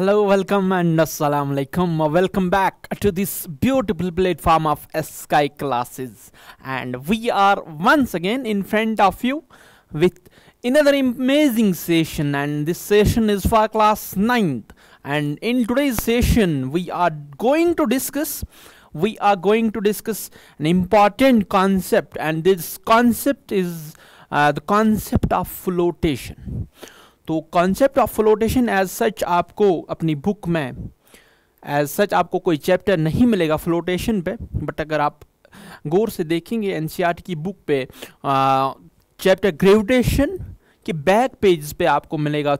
Hello, welcome, and assalamu alaikum. Uh, Welcome back to this beautiful platform of Sky classes. And we are once again in front of you with another amazing session. And this session is for class 9th. And in today's session, we are going to discuss we are going to discuss an important concept and this concept is uh, the concept of flotation तो concept of flotation as such आपको अपनी book में as such आपको कोई chapter नहीं मिलेगा flotation पे but अगर आप गौर से देखेंगे एन की बुक पे चैप्टर ग्रेविटेशन के बैक पेज पे आपको मिलेगा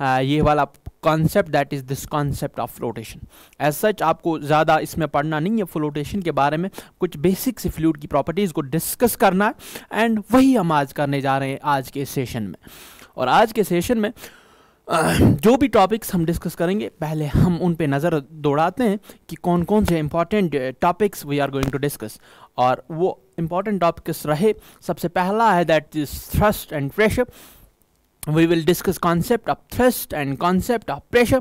आ, ये वाला concept that is this concept of flotation as such आपको ज़्यादा इसमें पढ़ना नहीं है फ्लोटेशन के बारे में कुछ बेसिक से फ्लूड की प्रॉपर्टीज़ को डिस्कस करना है एंड वही हम आज करने जा रहे हैं आज के सेशन में। और आज के सेशन में जो भी टॉपिक्स हम डिस्कस करेंगे, पहले हम उन पे नज़र दौड़ाते हैं कि कौन कौन से important topics we are going to discuss और वो इंपॉर्टेंट टॉपिक्स रहे, सबसे पहला है that is thrust and pressure we will discuss concept of thrust and concept of pressure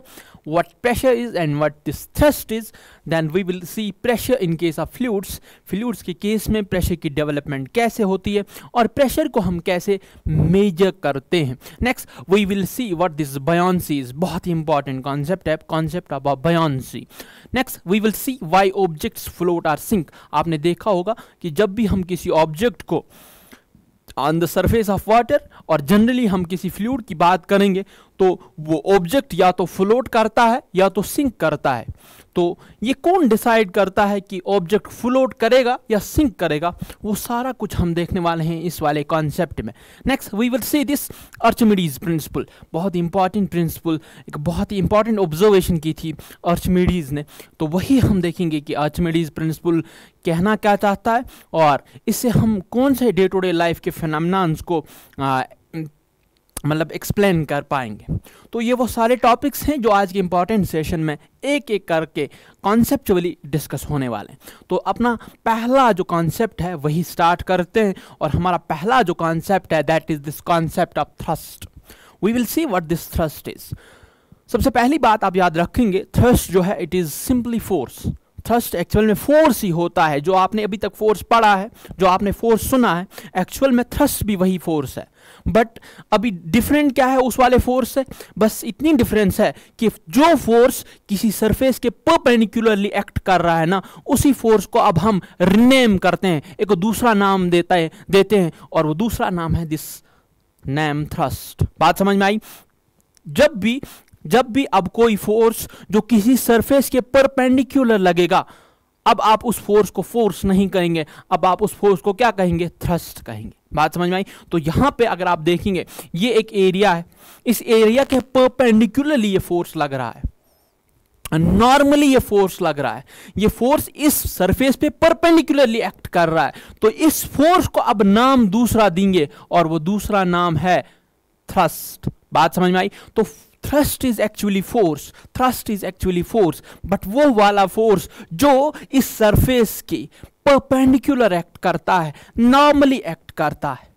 what pressure is and what this thrust is, then we will see pressure in case of fluids. Fluids के केस में pressure की development कैसे होती है और pressure को हम कैसे मेजर करते हैं। Next we will see what this buoyancy is बहुत ही इंपॉर्टेंट कॉन्सेप्ट है। Concept of buoyancy next we will see why objects float or sink आपने देखा होगा कि जब भी हम किसी ऑब्जेक्ट को on the surface of water और जनरली हम किसी फ्लूड की बात करेंगे तो वो ऑब्जेक्ट या तो फ्लोट करता है या तो सिंक करता है। तो ये कौन डिसाइड करता है कि ऑब्जेक्ट फ्लोट करेगा या सिंक करेगा? वो सारा कुछ हम देखने वाले हैं इस वाले कॉन्सेप्ट में। Next we will see this Archimedes principle बहुत इंपॉर्टेंट प्रिंसिपल एक बहुत ही इंपॉर्टेंट ऑब्जर्वेशन की थी अर्चमिडीज ने। तो वही हम देखेंगे कि अर्चमिडीज प्रिंसिपल कहना क्या चाहता है और इससे हम कौन से डे टू डे लाइफ के फिनमनान्स को मतलब एक्सप्लेन कर पाएँगे। तो ये वो सारे टॉपिक्स हैं जो आज के इंपॉर्टेंट सेशन में एक एक करके कॉन्सेप्चुअली डिस्कस होने वाले हैं। तो अपना पहला जो कॉन्सेप्ट है, वही स्टार्ट करते हैं और हमारा पहला जो कॉन्सेप्ट है that is this concept of thrust we will see what this thrust is सबसे पहली बात आप याद रखेंगे थ्रस्ट जो है it is simply force thrust actual में फोर्स ही होता है, जो आपने अभी तक फोर्स पढ़ा है, जो आपने फोर्स सुना है एक्चुअल में थ्रस्ट भी वही फोर्स है। बट अभी डिफरेंट क्या है उस वाले फोर्स से? बस इतनी डिफरेंस है कि जो फोर्स किसी सरफेस के परपेंडिकुलरली एक्ट कर रहा है ना, उसी फोर्स को अब हम रिनेम करते हैं। एक दूसरा नाम देता है, देते हैं और वो दूसरा नाम है दिस नेम थ्रस्ट बात समझ में आई? जब भी जब भी अब कोई फोर्स जो किसी सरफेस के परपेंडिकुलर लगेगा अब आप उस फोर्स को फोर्स नहीं कहेंगे अब आप उस फोर्स को क्या कहेंगे? थ्रस्ट कहेंगे। बात समझ में आई? तो यहाँ पे अगर आप देखेंगे, ये एक एरिया है। इस एरिया के परपेंडिकुलरली ये फोर्स लग रहा है। नॉर्मली ये फोर्स लग रहा है। ये फोर्स इस सरफेस पे परपेंडिकुलरली एक्ट कर रहा है। तो इस फोर्स को अब नाम दूसरा देंगे और वो दूसरा नाम है थ्रस्ट बात समझ में आई? तो thrust is actually force thrust is actually force but वो वाला फोर्स जो इस सरफेस की परपेंडिकुलर एक्ट करता है नॉर्मली एक्ट करता है।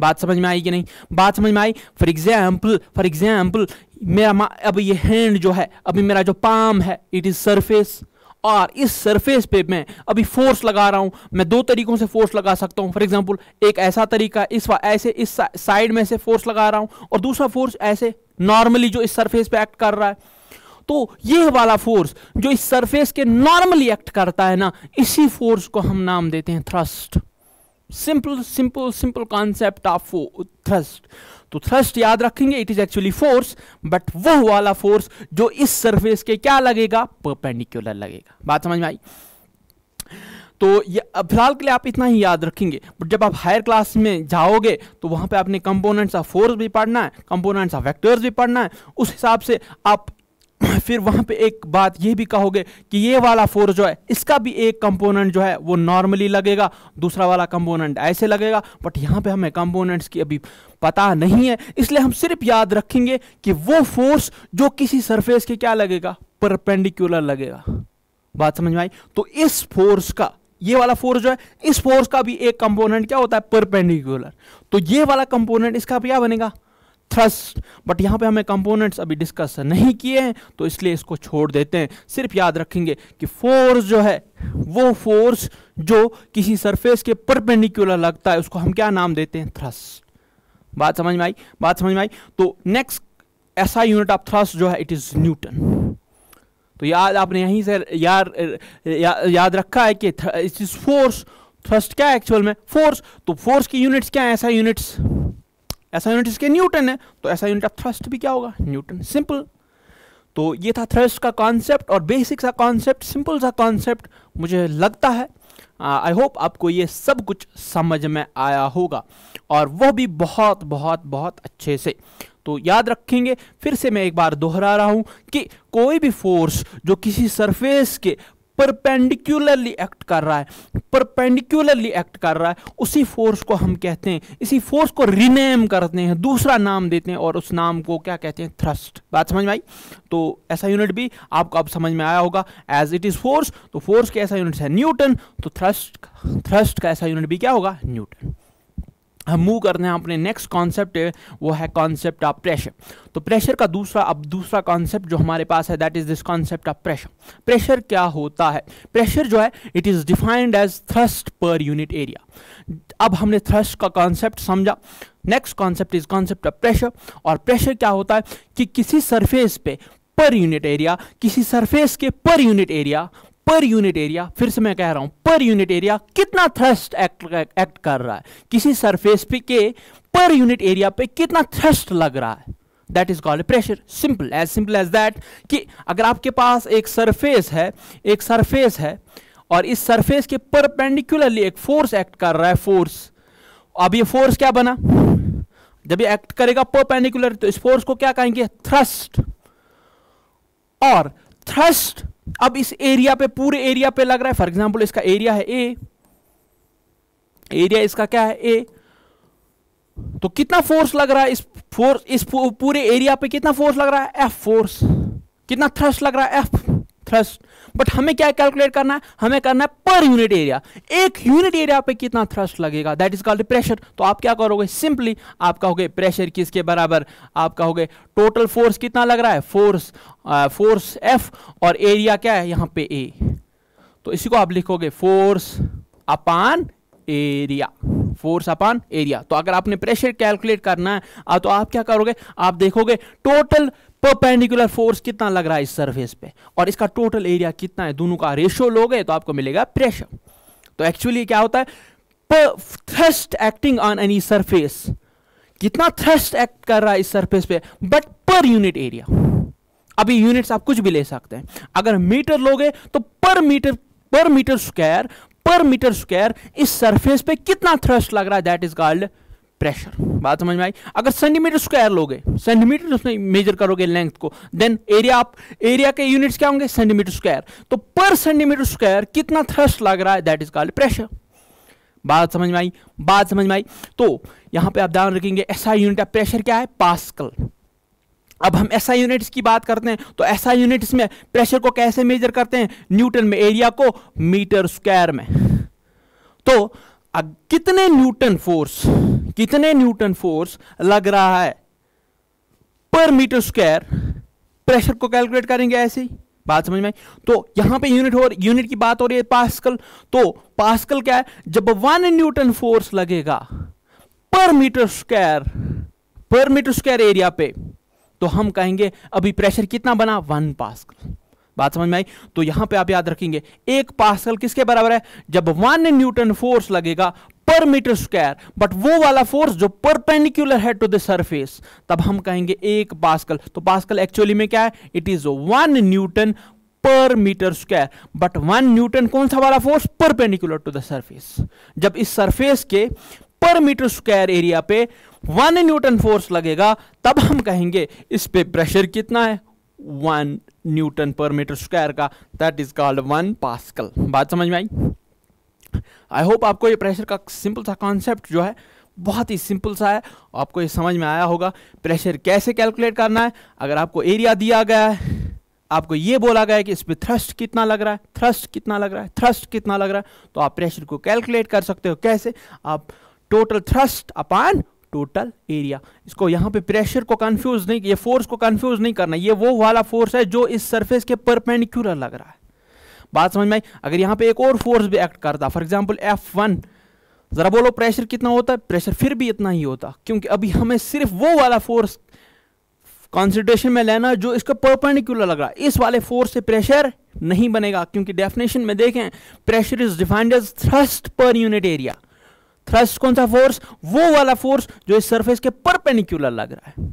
बात समझ में आई कि नहीं? बात समझ में आई? फॉर एग्ज़ाम्पल फॉर एग्ज़ाम्पल मेरा अब ये हैंड जो है, अभी मेरा जो पाम है इट इज़ सरफेस और इस सरफेस पे मैं अभी फोर्स लगा रहा हूँ। मैं दो तरीकों से फोर्स लगा सकता हूँ। फॉर एग्जांपल एक ऐसा तरीका इस ऐसे इस साइड में से फोर्स लगा रहा हूँ और दूसरा फोर्स ऐसे नॉर्मली जो इस सरफेस पे एक्ट कर रहा है। तो ये वाला फोर्स जो इस सरफेस के नॉर्मली एक्ट करता है ना, इसी फोर्स को हम नाम देते हैं thrust simple simple simple concept of thrust तो थ्रस्ट याद रखेंगे it is actually force but वो वाला फोर्स जो इस सरफेस के क्या लगेगा? परपेंडिकुलर लगेगा। बात समझ में आई? तो ये फ़िलहाल के लिए आप इतना ही याद रखेंगे। बट जब आप हायर क्लास में जाओगे तो वहाँ पे आपने कंपोनेंट्स ऑफ़ फोर्स भी पढ़ना है कंपोनेंट्स ऑफ़ वेक्टर्स भी पढ़ना है। उस हिसाब से आप फिर वहाँ पे एक बात ये भी कहोगे कि ये वाला फोर्स जो है, इसका भी एक कंपोनेंट जो है, वो नॉर्मली लगेगा। दूसरा वाला कंपोनेंट ऐसे लगेगा, बट यहाँ पे हमें कंपोनेंट्स की अभी पता नहीं है। इसलिए हम सिर्फ़ याद रखेंगे कि वो फोर्स जो किसी सरफेस के क्या लगेगा? परपेंडिकुलर लगेगा। बात समझ में आई? तो इस फोर्स का, ये वाला फोर्स जो है, इस फोर्स का भी एक कंपोनेंट क्या होता है? परपेंडिकुलर। तो ये वाला कंपोनेंट इसका क्या बनेगा? थ्रस्ट बट यहाँ पे हमें कंपोनेंट्स अभी डिस्कस नहीं किए हैं तो इसलिए इसको छोड़ देते हैं। सिर्फ़ याद रखेंगे कि फोर्स जो है वो फोर्स जो किसी सरफेस के परपेंडिकुलर लगता है उसको हम क्या नाम देते हैं? थ्रस्ट बात समझ में आई? बात समझ में आई? तो नेक्स्ट ऐसा यूनिट ऑफ़ थ्रस्ट जो है इट इज़ न्यूटन तो याद आपने यहीं से यार या, याद रखा है कि इट इज़ फोर्स थ्रस्ट क्या है एक्चुअल में? फोर्स तो फोर्स की यूनिट्स क्या है ऐसा यूनिट्स ऐसा यूनिट इसके न्यूटन है तो ऐसा यूनिट ऑफ़ थ्रस्ट भी क्या होगा? न्यूटन। सिंपल तो ये था थ्रस्ट का कॉन्सेप्ट और बेसिक सा कॉन्सेप्ट सिंपल सा कॉन्सेप्ट मुझे लगता है। आई होप आपको ये सब कुछ समझ में आया होगा और वह भी बहुत बहुत बहुत अच्छे से। तो याद रखेंगे, फिर से मैं एक बार दोहरा रहा हूँ कि कोई भी फोर्स जो किसी सरफेस के परपेंडिकुलरली एक्ट कर रहा है। परपेंडिकुलरली एक्ट कर रहा है। उसी फोर्स को हम कहते हैं। इसी फोर्स को रिनेम करते हैं। दूसरा नाम देते हैं और उस नाम को क्या कहते हैं? थ्रस्ट बात समझ में आई? तो ऐसा यूनिट भी आपको अब समझ में आया होगा। एज इट इज़ फोर्स तो फोर्स के ऐसा यूनिट है। न्यूटन तो थ्रस्ट थ्रस्ट का ऐसा यूनिट भी क्या होगा? न्यूटन हम मूव करते हैं अपने नेक्स्ट कॉन्सेप्ट वो है कॉन्सेप्ट ऑफ़ प्रेशर तो प्रेशर का दूसरा, अब दूसरा कॉन्सेप्ट जो हमारे पास है that is this concept of pressure pressure क्या होता है? प्रेशर जो है it is defined as thrust per unit area अब हमने थ्रस्ट का कॉन्सेप्ट समझा. Next concept is concept of pressure और प्रेशर क्या होता है? कि किसी सरफेस पे पर यूनिट एरिया किसी सरफेस के per unit area per unit area फिर से मैं कह रहा हूँ पर यूनिट एरिया कितना थ्रस्ट एक्ट एक्ट कर रहा है? किसी सरफेस पे के पर यूनिट एरिया पे कितना थ्रस्ट लग रहा है? That is called pressure simple as simple as that कि अगर आपके पास एक सरफेस है, एक सरफेस है, और इस सरफेस के परपेंडिकुलरली एक फोर्स एक्ट कर रहा है फोर्स अब ये फोर्स क्या बना? जब ये एक्ट करेगा परपेंडिकुलर तो इस फोर्स को क्या कहेंगे? थ्रस्ट और थ्रस्ट अब इस एरिया पे, पूरे एरिया पे लग रहा है फॉर एग्ज़ाम्पल इसका एरिया है ए एरिया इसका क्या है? ए तो कितना फोर्स लग रहा है इस फोर्स इस पूरे एरिया पे कितना फोर्स लग रहा है? एफ़ फोर्स कितना थ्रस्ट लग रहा है? एफ़ थ्रस्ट बट हमें क्या कैलकुलेट करना है? हमें करना है पर यूनिट एरिया एक यूनिट एरिया पे कितना थ्रस्ट लगेगा? दैट इज़ कॉल्ड प्रेशर तो आप क्या करोगे? सिंपली आप कहोगे प्रेशर किसके बराबर? आप कहोगे टोटल फोर्स कितना लग रहा है? फोर्स फोर्स एफ़ और एरिया क्या है? यहाँ पे ए तो इसी को आप लिखोगे force upon area force upon area तो अगर आपने प्रेशर कैलकुलेट करना है तो आप क्या करोगे? आप देखोगे टोटल परपेंडिकुलर फोर्स कितना लग रहा है इस सरफेस पे? और इसका टोटल एरिया कितना है? दोनों का रेशियो लोगे तो आपको मिलेगा प्रेशर तो एक्चुअली क्या होता है? Thrust acting on any surface कितना थ्रस्ट एक्ट कर रहा है इस सरफेस पे? बट पर यूनिट एरिया अभी यूनिट्स आप कुछ भी ले सकते हैं। अगर मीटर लोगे तो per metre per metre square per metre square इस सरफेस पे कितना थ्रस्ट लग रहा है? दैट इज़ कॉल्ड प्रेशर बात समझ में आई? अगर सेंटीमीटर स्क्वायर लोगे सेंटीमीटर उसमें मेजर करोगे लेंथ को देन एरिया आप एरिया के यूनिट्स क्या होंगे? सेंटीमीटर स्क्वायर तो पर सेंटीमीटर स्क्वायर कितना थ्रस्ट लग रहा है? दैट इज़ कॉल्ड प्रेशर बात समझ में आई? बात समझ में आई? तो यहाँ पे आप ध्यान रखेंगे ऐसा यूनिट ऑफ़ प्रेशर क्या है? पास्कल अब हम ऐसा यूनिट्स की बात करते हैं तो ऐसा यूनिट्स में प्रेशर को कैसे मेजर करते हैं? न्यूटन में एरिया को मीटर स्क्वायर में. तो कितने न्यूटन फोर्स, कितने न्यूटन फोर्स लग रहा है? पर मीटर स्क्वायर प्रेशर को कैलकुलेट करेंगे ऐसे ही। बात समझ में तो यहाँ पे यूनिट हो, यूनिट की बात हो रही है पास्कल। तो पास्कल क्या है? जब वन न्यूटन फोर्स लगेगा per metre square, per metre square area पे तो हम कहेंगे अभी प्रेशर कितना बना? One pascal. बात समझ में आई? तो यहाँ पे आप याद रखेंगे, एक पास्कल किसके बराबर है? जब वन न्यूटन फोर्स लगेगा पर मीटर स्क्वायर बट वो वाला फोर्स जो परपेंडिकुलर है टू द सरफेस तब हम कहेंगे एक पास्कल। तो पास्कल एक्चुअली में क्या है? It is one newton per metre square but one newton कौन सा वाला force perpendicular to the surface जब इस सरफेस के पर मीटर स्क्वायर एरिया पे वन न्यूटन फोर्स लगेगा, तब हम कहेंगे इस पे प्रेशर कितना है? One newton per metre square का। That is called one pascal बात समझ में आई? आई होप आपको ये प्रेशर का सिंपल सा कॉन्सेप्ट जो है, बहुत ही सिंपल सा है। आपको ये समझ में आया होगा प्रेशर कैसे कैलकुलेट करना है? अगर आपको एरिया दिया गया है, आपको ये बोला गया है कि इस पर थ्रस्ट कितना लग रहा है थ्रस्ट कितना लग रहा है थ्रस्ट कितना लग रहा है तो आप प्रेशर को कैलकुलेट कर सकते हो। कैसे? आप total thrust upon total area इसको यहाँ पे प्रेशर को कंफ्यूज नहीं, ये फोर्स को कंफ्यूज नहीं करना, ये वो वाला फोर्स है जो इस सरफेस के परपेंडिकुलर लग रहा है। बात समझ में आई? अगर यहाँ पे एक और फोर्स भी एक्ट करता फॉर एग्ज़ाम्पल एफ़ वन ज़रा बोलो प्रेशर कितना होता है? प्रेशर फिर भी इतना ही होता, क्योंकि अभी हमें सिर्फ़ वो वाला फोर्स कॉन्सेंट्रेशन में लेना जो इसका परपेंडिकुलर लग रहा है। इस वाले फोर्स से प्रेशर नहीं बनेगा, क्योंकि डेफिनेशन में देखें pressure is defined as thrust per unit area thrust कौन सा फोर्स? वो वाला फोर्स जो इस सरफेस के परपेंडिकुलर लग रहा है।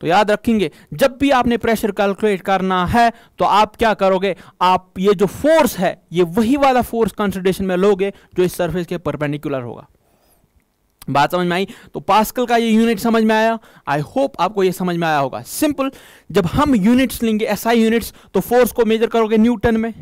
तो याद रखेंगे, जब भी आपने प्रेशर कैलकुलेट करना है तो आप क्या करोगे? आप ये जो फोर्स है, ये वही वाला फोर्स कंसिडरेशन में लोगे जो इस सरफेस के परपेंडिकुलर होगा। बात समझ में आई? तो पास्कल का ये यूनिट समझ में आया? आई होप आपको ये समझ में आया होगा। सिंपल जब हम यूनिट्स लेंगे एसआई यूनिट्स तो फोर्स को मेजर करोगे न्यूटन में।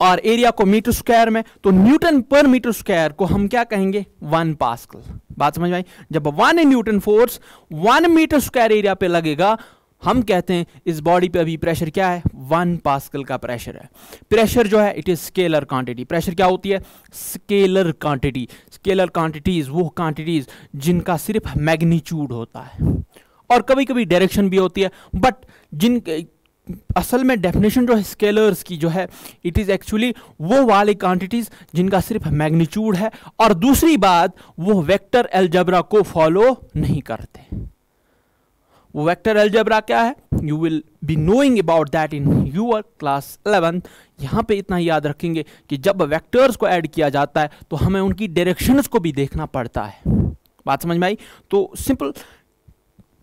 और एरिया को मीटर स्क्वायर में तो न्यूटन पर मीटर स्क्वायर को हम क्या कहेंगे? वन पास्कल बात समझ में आई? जब one newton force one metre square area पे लगेगा, हम कहते हैं, इस बॉडी पे अभी प्रेशर क्या है? वन पास्कल का प्रेशर है। प्रेशर जो है it is scalar quantity pressure क्या होती है? स्केलर क्वांटिटी स्केलर क्वांटिटीज वो क्वांटिटीज जिनका सिर्फ़ मैग्नीट्यूड होता है। और कभी कभी डायरेक्शन भी होती है बट जिन असल में डेफिनेशन जो है स्केलर्स की जो है इट इज़ एक्चुअली वो वाली क्वांटिटीज़ जिनका सिर्फ़ मैग्नीट्यूड है और दूसरी बात, वो वेक्टर एल्जबरा को फॉलो नहीं करते। वो वेक्टर एल्जबरा क्या है? You will be knowing about that in your class eleven यहाँ पे इतना याद रखेंगे कि जब वेक्टर्स को ऐड किया जाता है तो हमें उनकी डायरेक्शंस को भी देखना पड़ता है। बात समझ में आई? तो सिंपल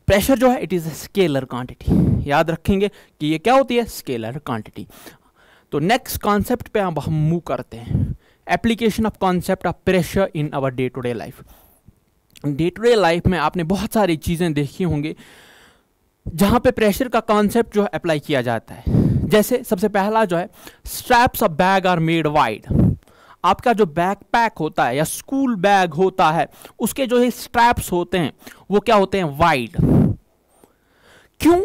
प्रेशर जो है इट इज़ स्केलर क्वांटिटी याद रखेंगे कि ये क्या होती है? स्केलर क्वांटिटी तो नेक्स्ट कॉन्सेप्ट पे अब हम मूव करते हैं. Application of concept of pressure in our day to day life day to day life में आपने बहुत सारी चीज़ें देखी होंगी, जहाँ पे प्रेशर का कॉन्सेप्ट जो है अप्लाई किया जाता है. जैसे सबसे पहला जो है straps of bag are made wide आपका जो बैकपैक होता है या स्कूल बैग होता है, उसके जो है स्ट्रैप्स होते हैं, वो क्या होते हैं? वाइड क्यों?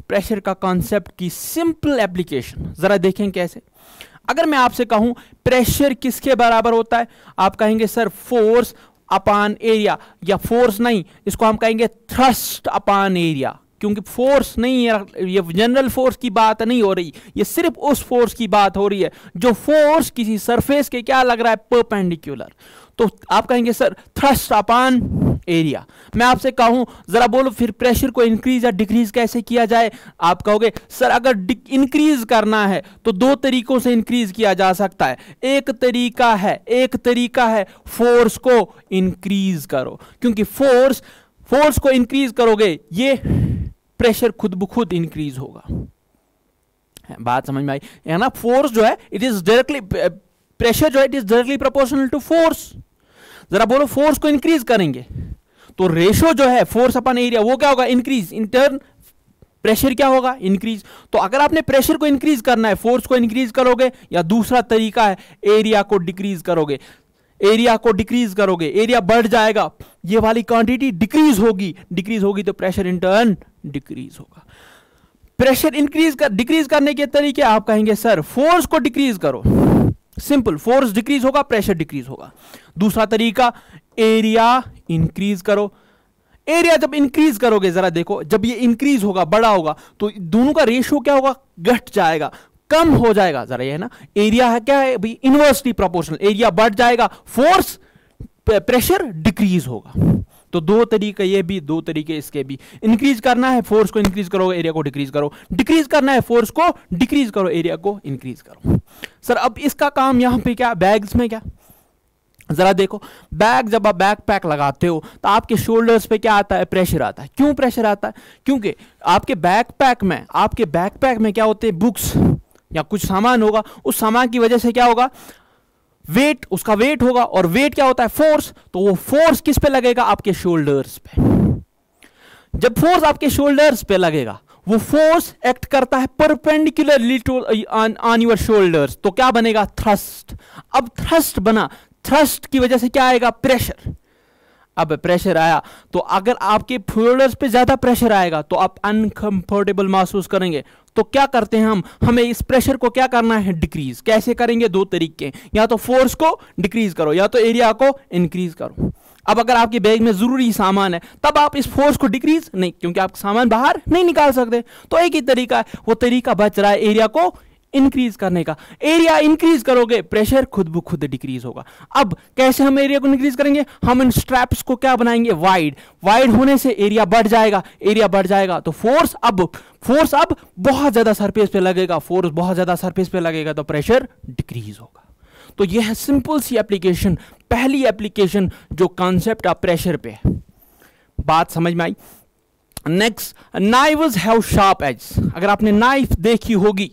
प्रेशर का कॉन्सेप्ट की सिंपल एप्लीकेशन जरा देखें कैसे। अगर मैं आपसे कहूँ प्रेशर किसके बराबर होता है? आप कहेंगे, सर फोर्स अपान एरिया या फोर्स नहीं, इसको हम कहेंगे थ्रस्ट अपान एरिया क्योंकि फोर्स नहीं है, ये जनरल फोर्स की बात नहीं हो रही, ये सिर्फ़ उस फोर्स की बात हो रही है, जो फोर्स किसी सरफेस के क्या लग रहा है परपेंडिकुलर तो आप कहेंगे, सर थ्रस्ट अपान एरिया मैं आपसे कहूँ, जरा बोलो, फिर प्रेशर को इंक्रीज या डिक्रीज कैसे किया जाए? आप कहोगे, सर, अगर इंक्रीज करना है तो दो तरीकों से इंक्रीज किया जा सकता है। एक तरीका है, एक तरीका है फोर्स को इंक्रीज करो। क्योंकि फोर्स फोर्स को इंक्रीज करोगे, ये प्रेशर खुद ब खुद इंक्रीज होगा। बात समझ में आई? है ना? फोर्स जो है इट इज़ डायरेक्टली प्रेशर जो है it is directly proportional to force जरा बोलो फोर्स को इंक्रीज करेंगे। तो रेशो जो है फोर्स अपन एरिया वो क्या होगा? इंक्रीज इन टर्न प्रेशर क्या होगा? इंक्रीज तो अगर आपने प्रेशर को इंक्रीज करना है फोर्स को इंक्रीज करोगे, या दूसरा तरीका है एरिया को डिक्रीज करोगे। एरिया को डिक्रीज करोगे एरिया बढ़ जाएगा, ये वाली क्वांटिटी डिक्रीज होगी। डिक्रीज होगी तो प्रेशर इन टर्न डिक्रीज होगा। प्रेशर इंक्रीज कर, डिक्रीज करने के तरीके आप कहेंगे, सर, फोर्स को डिक्रीज करो। सिंपल, फोर्स डिक्रीज होगा, प्रेशर डिक्रीज होगा। दूसरा तरीका, एरिया इंक्रीज करो। एरिया जब इंक्रीज करोगे, जरा देखो, जब ये इंक्रीज होगा, बड़ा होगा तो दोनों का रेशियो क्या होगा? घट जाएगा, कम हो जाएगा। जरा ये है ना, एरिया है क्या है? इनवर्सली प्रोपोर्शनल, एरिया बढ़ जाएगा, फोर्स, प्रेशर डिक्रीज होगा। तो दो तरीके ये भी, दो तरीके इसके भी। इंक्रीज करना है फोर्स को इंक्रीज करो एरिया को डिक्रीज करो। डिक्रीज करना है फोर्स को डिक्रीज करो एरिया को इंक्रीज करो। सर अब इसका काम यहाँ पे क्या बैग्स में क्या? जरा देखो बैग जब आप बैक पैक लगाते हो तो आपके शोल्डर्स पे क्या आता है? प्रेशर आता है। क्यों प्रेशर आता है? क्योंकि आपके बैक पैक में, आपके बैक पैक में क्या होते हैं? बुक्स या कुछ सामान होगा। उस सामान की वजह से क्या होगा? वेट, उसका वेट होगा और वेट क्या होता है? फोर्स। तो वो फोर्स किस पे लगेगा? आपके शोल्डर्स पे। जब फोर्स आपके शोल्डर्स पे लगेगा, वो फोर्स एक्ट करता है perpendicularly to on your shoulders. तो क्या बनेगा? थ्रस्ट। अब थ्रस्ट बना। थ्रस्ट की वजह से क्या आएगा? प्रेशर। अब प्रेशर आया। तो अगर आपके शोल्डर्स पे ज़्यादा प्रेशर आएगा तो आप अनकंफर्टेबल महसूस करेंगे। तो क्या करते हैं हम? हमें इस प्रेशर को क्या करना है? डिक्रीज कैसे करेंगे? दो तरीके या तो फोर्स को डिक्रीज करो, या तो एरिया को इंक्रीज करो। अब अगर आपके बैग में ज़रूरी सामान है, तब आप इस फोर्स को डिक्रीज नहीं, क्योंकि आप सामान बाहर नहीं निकाल सकते। तो एक ही तरीका है, वो तरीका बच रहा है एरिया को इंक्रीज करने का। एरिया इंक्रीज करोगे प्रेशर खुद ब खुद डिक्रीज होगा। अब कैसे हम एरिया को इंक्रीज करेंगे? हम इन स्ट्रैप्स को क्या बनाएँगे? वाइड वाइड होने से एरिया बढ़ जाएगा। एरिया बढ़ जाएगा। तो फोर्स अब फोर्स अब बहुत ज़्यादा सरफेस पे लगेगा। फोर्स बहुत ज़्यादा सरफेस पे लगेगा तो प्रेशर डिक्रीज होगा। तो यह है सिंपल सी एप्लीकेशन पहली एप्लीकेशन जो कॉन्सेप्ट ऑफ़ प्रेशर पे है। बात समझ में आई? Next knives have sharp edge अगर आपने नाइफ देखी होगी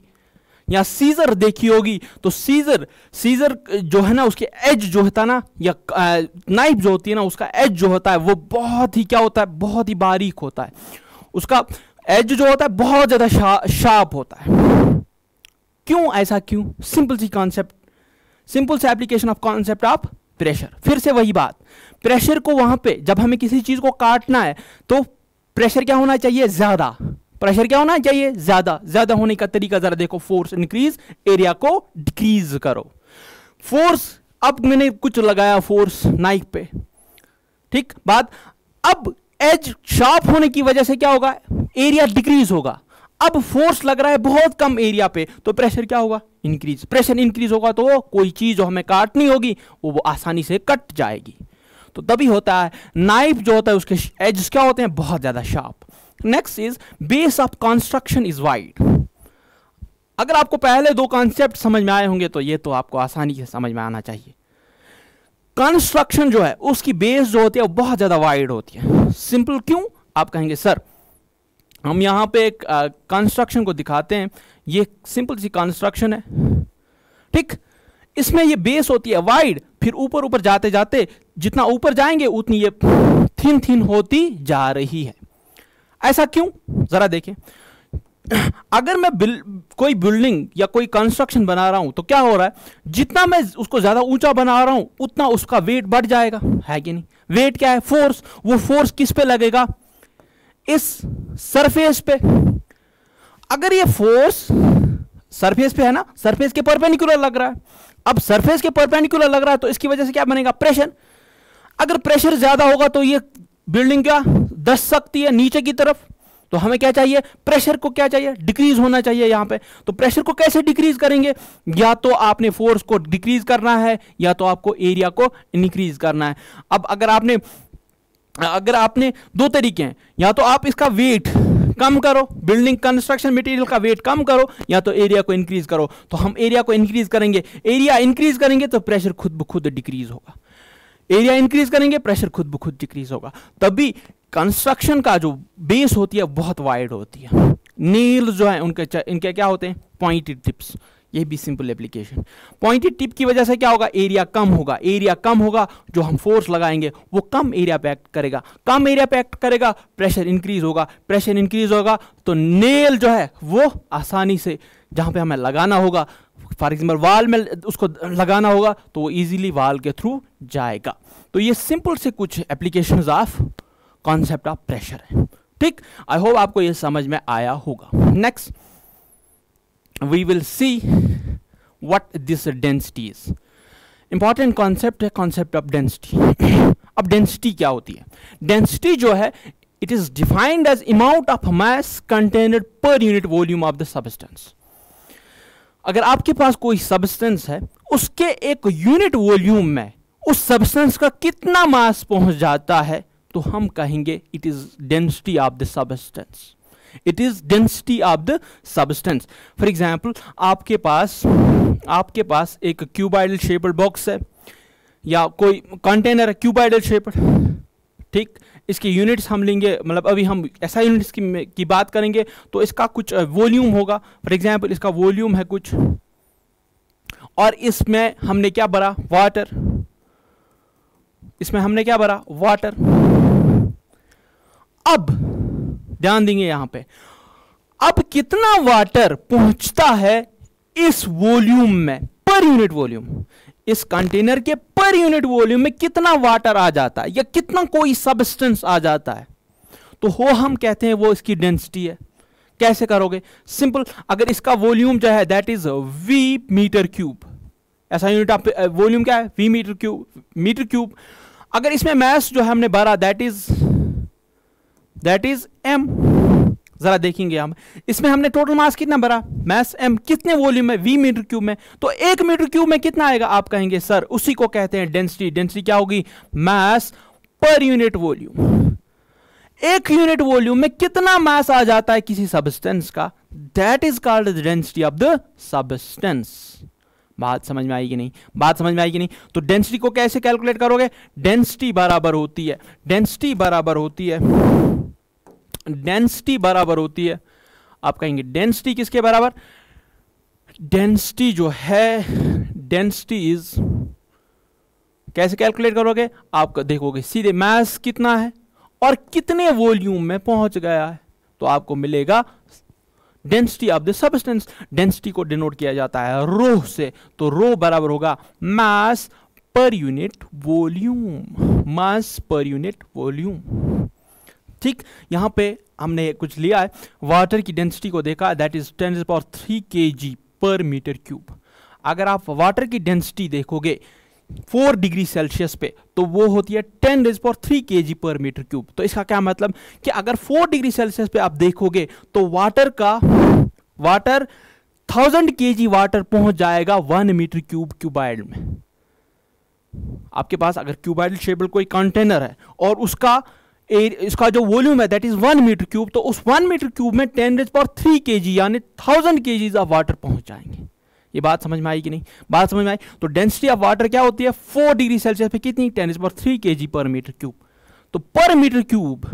या सीजर देखी होगी तो सीजर सीजर जो है ना उसके एज जो होता है ना या नाइफ जो होती है ना उसका एज जो होता है वो बहुत ही क्या होता है बहुत ही बारीक होता है। उसका एज जो होता है बहुत ज़्यादा शा, शार्प होता है। क्यों ऐसा क्यों? सिंपल सी कॉन्सेप्ट सिंपल से application of concept of pressure फिर से वही बात प्रेशर को वहाँ पे जब हमें किसी चीज़ को काटना है तो प्रेशर क्या होना चाहिए? ज़्यादा। प्रेशर क्या होना चाहिए? ज़्यादा। ज़्यादा होने का तरीका जरा देखो फोर्स इंक्रीज एरिया को डिक्रीज करो। फोर्स अब मैंने कुछ लगाया फोर्स नाइफ पे। ठीक? बात, अब एज शार्प होने की वजह से क्या होगा? एरिया डिक्रीज होगा। अब फोर्स लग रहा है बहुत कम एरिया पे तो प्रेशर क्या होगा? इंक्रीज प्रेशर इंक्रीज होगा तो कोई चीज़ जो हमें काटनी होगी, वो वो आसानी से कट जाएगी। तो तभी होता है नाइफ जो होता है, उसके एज क्या होते हैं? बहुत ज़्यादा sharp next is base of construction is wide अगर आपको पहले दो कॉन्सेप्ट समझ में आए होंगे तो ये तो आपको आसानी से समझ में आना चाहिए। कंस्ट्रक्शन जो है, उसकी बेस जो होती है, वो बहुत ज़्यादा वाइड होती है। सिंपल क्यों? आप कहेंगे, सर, हम यहाँ पे एक कंस्ट्रक्शन को दिखाते हैं। ये सिंपल सी कंस्ट्रक्शन है। ठीक? इसमें ये बेस होती है वाइड फिर ऊपर ऊपर जाते जाते जितना ऊपर जाएँगे, उतनी ये थिन थिन होती जा रही है। ऐसा क्यों? जरा देखिए। अगर मैं बिल, कोई बिल्डिंग या कोई कंस्ट्रक्शन बना रहा हूँ तो क्या हो रहा है? जितना मैं उसको ज़्यादा ऊँचा बना रहा हूँ उतना उसका वेट बढ़ जाएगा। है कि नहीं? वेट क्या है? फोर्स वो फोर्स किस पे लगेगा? इस सरफेस पे। अगर ये फोर्स सरफेस पे है ना सरफेस के परपेंडिकुलर लग रहा है। अब सरफेस के परपेंडिकुलर लग रहा है तो इसकी वजह से क्या बनेगा? प्रेशर अगर प्रेशर ज़्यादा होगा तो ये बिल्डिंग क्या? दस सकती है नीचे की तरफ़। तो हमें क्या चाहिए? प्रेशर को क्या चाहिए? डिक्रीज होना चाहिए यहाँ पे। तो प्रेशर को कैसे डिक्रीज करेंगे? या तो आपने फोर्स को डिक्रीज करना है, या तो आपको एरिया को इंक्रीज करना है। अब अगर आपने अगर आपने दो तरीके हैं, या तो आप इसका वेट कम करो बिल्डिंग कंस्ट्रक्शन मटेरियल का वेट कम करो, या तो एरिया को इंक्रीज करो। तो हम एरिया को इंक्रीज करेंगे। एरिया इंक्रीज करेंगे तो प्रेशर खुद ब खुद डिक्रीज होगा। एरिया इंक्रीज करेंगे प्रेशर खुद ब खुद डिक्रीज होगा। तभी कंस्ट्रक्शन का जो बेस होती है, बहुत वाइड होती है। नील जो है, उनके इनके क्या होते हैं? पॉइंटेड टिप्स ये भी सिंपल एप्लीकेशन पॉइंटेड टिप की वजह से क्या होगा? एरिया कम होगा। एरिया कम होगा, जो हम फोर्स लगाएँगे, वो कम एरिया पे एक्ट करेगा। कम एरिया पे एक्ट करेगा प्रेशर इंक्रीज होगा। प्रेशर इंक्रीज होगा तो नेल जो है, वो आसानी से जहाँ पे हमें लगाना होगा फॉर एग्ज़ाम्पल वाल में उसको लगाना होगा तो वो इजीली वाल के थ्रू जाएगा। तो ये सिंपल से कुछ application of concept of pressure है। ठीक? आई होप आपको ये समझ में आया होगा। Next we will see what this density is important concept है कॉन्सेप्ट ऑफ़ डेंसिटी अब डेंसिटी क्या होती है? डेंसिटी जो है it is defined as amount of mass contained per unit volume of the substance अगर आपके पास कोई सब्सटेंस है, उसके एक यूनिट वॉल्यूम में उस सब्सटेंस का कितना मास पहुँच जाता है तो हम कहेंगे it is density of the substance it is density of the substance for example आपके पास आपके पास एक क्यूबाइडल शेपड बॉक्स है, या कोई कंटेनर है क्यूबाइडल शेपड ठीक? इसकी यूनिट्स हम लेंगे मतलब अभी हम ऐसा यूनिट्स की, की बात करेंगे तो इसका कुछ वॉल्यूम होगा। फॉर एग्ज़ाम्पल इसका वॉल्यूम है कुछ। और इसमें हमने क्या भरा? वाटर इसमें हमने क्या भरा? वाटर अब ध्यान देंगे यहाँ पे। अब कितना वाटर पहुँचता है इस वॉल्यूम में? पर यूनिट वॉल्यूम इस कंटेनर के पर यूनिट वॉल्यूम में कितना वाटर आ जाता है या कितना कोई सबस्टेंस आ जाता है? तो हो हम कहते हैं वो इसकी डेंसिटी है। कैसे करोगे? सिंपल अगर इसका वॉल्यूम जो है that is V metre cube ऐसा यूनिट आप वॉल्यूम क्या है? V metre cube metre cube अगर इसमें मैस जो है हमने भरा that is that is M जरा देखेंगे हम। इसमें हमने टोटल मास कितना भरा? मैस एम कितने वॉल्यूम में? वी मीटर क्यूब में। तो एक मीटर क्यूब में कितना आएगा? आप कहेंगे, सर, उसी को कहते हैं डेंसिटी डेंसिटी क्या होगी? मैस पर यूनिट वॉल्यूम एक यूनिट वॉल्यूम में कितना मास आ जाता है किसी सबस्टेंस का? That is called density of the substance बात समझ में आएगी नहीं? बात समझ में आएगी नहीं? तो डेंसिटी को कैसे कैलकुलेट करोगे? डेंसिटी बराबर होती है। डेंसिटी बराबर होती है। डेंसिटी बराबर होती है। आप कहेंगे डेंसिटी किसके बराबर? डेंसिटी जो है डेंसिटी इज़ कैसे कैलकुलेट करोगे? आप देखोगे, सीधे मैस कितना है और कितने वॉल्यूम में पहुँच गया है। तो आपको मिलेगा density of the substance density को डिनोट किया जाता है रो से। तो रो बराबर होगा मास पर यूनिट वॉल्यूम मास पर यूनिट वॉल्यूम ठीक, यहाँ पे हमने कुछ लिया है। वाटर की डेंसिटी को देखा that is ten power three K G per metre cube अगर आप वाटर की डेंसिटी देखोगे फोर डिग्री सेल्सियस पे तो वो होती है ten raise power three K G per metre cube तो इसका क्या मतलब? कि अगर फोर डिग्री सेल्सियस पे आप देखोगे तो वाटर का वाटर थाउज़ेंड के जी वाटर पहुँच जाएगा वन मीटर क्यूब क्यूबाइड में। आपके पास अगर क्यूबाइड शेबल कोई कंटेनर है, और उसका इसका जो वॉल्यूम है that is one metre cube तो उस वन मीटर क्यूब में ten raise power three K G यानी थाउज़ेंड के जी ऑफ़ वाटर पहुँच जाएँगे ये बात समझ में आई कि नहीं? बात समझ में आई? तो डेंसिटी ऑफ़ वाटर क्या होती है? फोर डिग्री सेल्सियस पे कितनी? Ten raise power three K G per metre cube तो per metre cube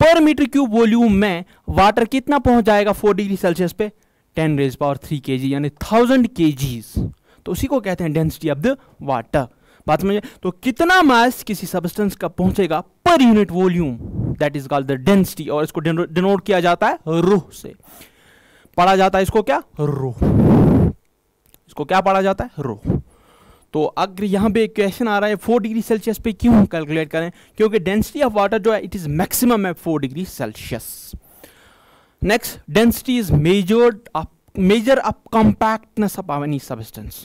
per metre cube volume में वाटर कितना पहुँच जाएगा फोर डिग्री सेल्सियस पे? Ten raise power three K G यानी थाउज़ेंड के जीज तो उसी को कहते हैं डेंसिटी ऑफ़ द वाटर बात समझिए तो कितना मास किसी सब्सटेंस का पहुंचेगा per unit volume that is called the density और इसको डिनोट किया जाता है रो से। पढ़ा जाता है इसको क्या? रो इसको क्या पढ़ा जाता है? रो तो अगर यहाँ पे क्वेश्चन आ रहा है फोर डिग्री सेल्सियस पे क्यों कैलकुलेट करें? क्योंकि डेंसिटी ऑफ़ वाटर जो है इट इज़ मैक्सिमम है four degree Celsius next density is measured measure of compactness of any substance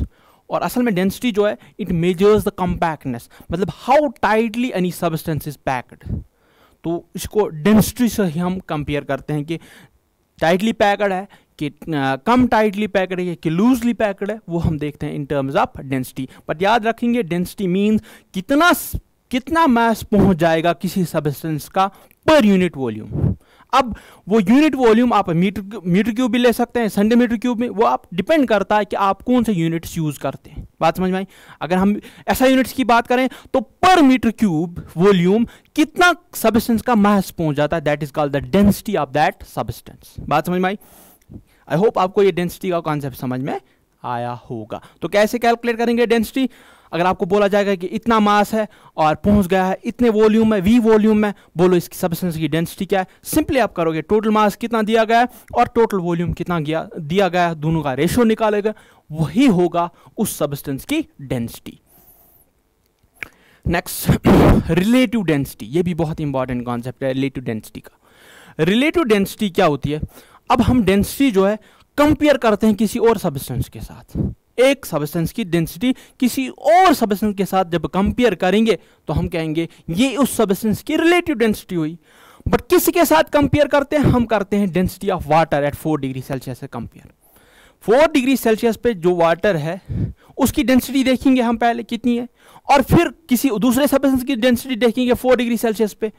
और असल में डेंसिटी जो है इट मेजर्स द कम्पैक्टनेस मतलब how tightly any substance is packed तो इसको डेंसिटी से ही हम कंपेयर करते हैं कि टाइटली पैकड है, कि कम टाइटली पैकड है कि लूजली पैकड है, वो हम देखते हैं in terms of density but याद रखेंगे डेंसिटी मीन्स कितना कितना मास पहुँच जाएगा किसी सब्सटेंस का पर यूनिट वॉल्यूम अब वो यूनिट वॉल्यूम आप मीटर मीटर क्यूब भी ले सकते हैं सेंटीमीटर क्यूब में, वो आप डिपेंड करता है कि आप कौन से यूनिट्स यूज़ करते हैं। बात समझ में आई? अगर हम ऐसा यूनिट्स की बात करें तो पर मीटर क्यूब वॉल्यूम कितना सबस्टेंस का मास पहुँच जाता है? That is called the density of that substance बात समझ में आई? आई होप आपको ये डेंसिटी का कॉन्सेप्ट समझ में आया होगा। तो कैसे कैलकुलेट करेंगे डेंसिटी अगर आपको बोला जाएगा कि इतना मास है और पहुँच गया है, इतने वॉल्यूम में वी वॉल्यूम में बोलो इसकी सब्सटेंस की डेंसिटी क्या है? सिंपली आप करोगे टोटल मास कितना दिया गया है और टोटल वॉल्यूम कितना गया, दिया गया है, दोनों का रेशो निकालेगा, वही होगा उस सब्सटेंस की डेंसिटी नेक्स्ट रिलेटिव डेंसिटी ये भी बहुत इंपॉर्टेंट कॉन्सेप्ट है रिलेटिव डेंसिटी का. रिलेटिव डेंसिटी क्या होती है? अब हम डेंसिटी जो है कंपेयर करते हैं किसी और सब्सटेंस के साथ. एक सब्सटेंस की डेंसिटी किसी और सब्सटेंस के साथ जब कंपेयर करेंगे तो हम कहेंगे, ये उस सब्सटेंस की रिलेटिव डेंसिटी हुई। बट किसके साथ कंपेयर करते हैं? हम करते हैं density of water at four degree Celsius से कंपेयर फोर डिग्री सेल्सियस पे जो वाटर है, उसकी डेंसिटी देखेंगे हम पहले कितनी है, और फिर किसी दूसरे सब्सटेंस की डेंसिटी देखेंगे फोर डिग्री सेल्सियस पे।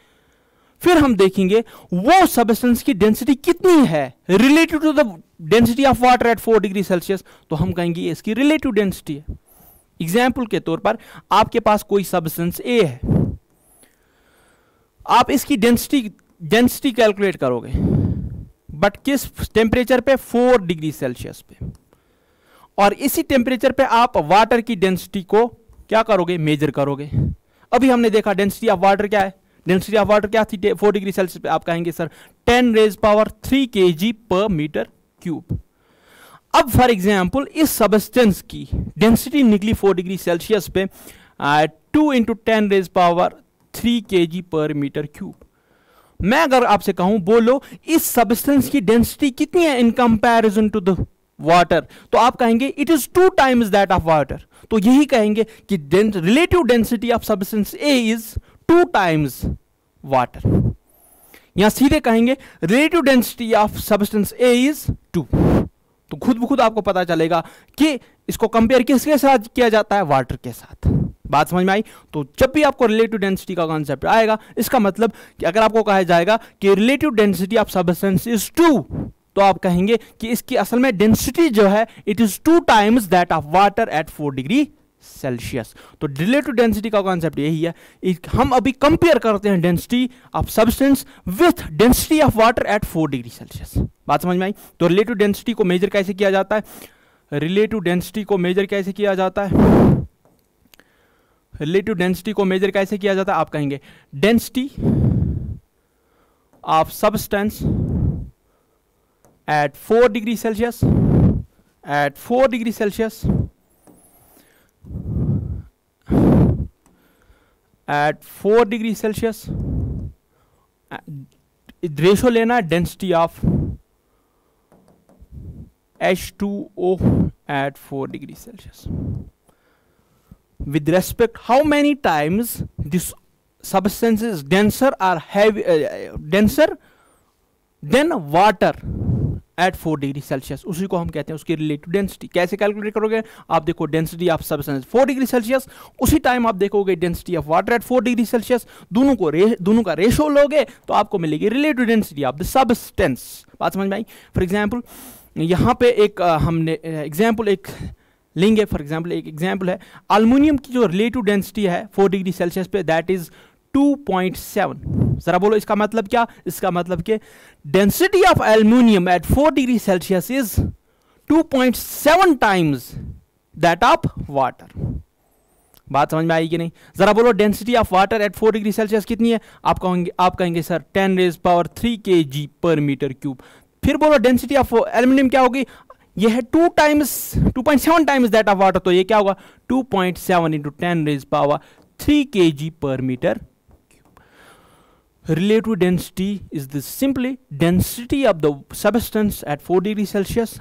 फिर हम देखेंगे वो सब्सटेंस की डेंसिटी कितनी है? Relative to the density of water at four degree Celsius तो हम कहेंगे इसकी रिलेटिव डेंसिटी है। एग्ज़ाम्पल के तौर पर आपके पास कोई सब्सटेंस ए है। आप इसकी डेंसिटी डेंसिटी कैलकुलेट करोगे। बट किस टेम्परेचर पे? फोर डिग्री सेल्सियस पे। और इसी टेम्परेचर पे आप वाटर की डेंसिटी को क्या करोगे? मेजर करोगे। अभी हमने देखा डेंसिटी ऑफ़ वाटर क्या है? डेंसिटी ऑफ़ वाटर क्या थी? फोर डिग्री सेल्सियस पे आप कहेंगे sir ten raise power three K G per metre cube अब फॉर एग्ज़ाम्पल इस सबस्टेंस की डेंसिटी निकली फोर डिग्री सेल्सियस पे two into ten raise power three K G per metre cube मैं अगर आपसे कहूँ, बोलो, इस सब्सटेंस की डेंसिटी कितनी है in comparison to the water तो आप कहेंगे it is two times that of water तो यही कहेंगे कि relative density of substance A is two times water यहाँ सीधे कहेंगे relative density of substance A is two तो खुद ब खुद आपको पता चलेगा कि इसको कंपेयर किसके साथ किया जाता है? वाटर के साथ। बात समझ में आई? तो जब भी आपको रिलेटिव डेंसिटी का कॉन्सेप्ट आएगा, इसका मतलब कि अगर आपको कहा जाएगा कि relative density of substance is two तो आप कहेंगे कि इसकी असल में डेंसिटी जो है it is two times that of water at four degree Celsius तो रिलेटिव डेंसिटी का कॉन्सेप्ट यही है। हम अभी कंपेयर करते हैं density of substance with density of water at four degree Celsius बात समझ में आई? तो रिलेटिव डेंसिटी को मेजर कैसे किया जाता है? रिलेटिव डेंसिटी को मेजर कैसे किया जाता है? रिलेटिव डेंसिटी को मेजर कैसे किया जाता है? आप कहेंगे density of substance at four degree Celsius at four degree Celsius eight four degree Celsius ratio लेना density of H two O eight four degree Celsius with respect how many times this substance is denser or heavy uh, denser than water at four degree Celsius उसी को हम कहते हैं उसकी relative density कैसे calculate करोगे? आप देखो density of substance four degree Celsius उसी टाइम आप देखोगे density of water at four degree Celsius दोनों को रे, दोनों का रेशो लोगे तो आपको मिलेगी relative density of the substance बात समझ में आई? फॉर एग्ज़ाम्पल यहाँ पे एक आ, हमने एग्ज़ाम्पल एक लेंगे। फॉर एग्ज़ाम्पल एक एग्ज़ाम्पल है। अल्मोनियम की जो रिलेटिव डेंसिटी है फोर डिग्री सेल्सियस पे दैट इज़ 2.7 जरा बोलो, इसका मतलब क्या? इसका मतलब कि density of aluminium at 4 degree Celsius is 2.7 times that of water बात समझ में आई कि नहीं? जरा बोलो density of water at 4 degree Celsius कितनी है? आप कहेंगे आप कहेंगे सर 10 रेज पावर 3 के जी पर मीटर क्यूब फिर बोलो डेंसिटी ऑफ़ एल्यूमिनियम क्या होगी? यह है two times two point seven times that of water तो ये क्या होगा? Two point seven into ten raise power three K G per metre relative density is the simply density of the substance at 4 degree celsius,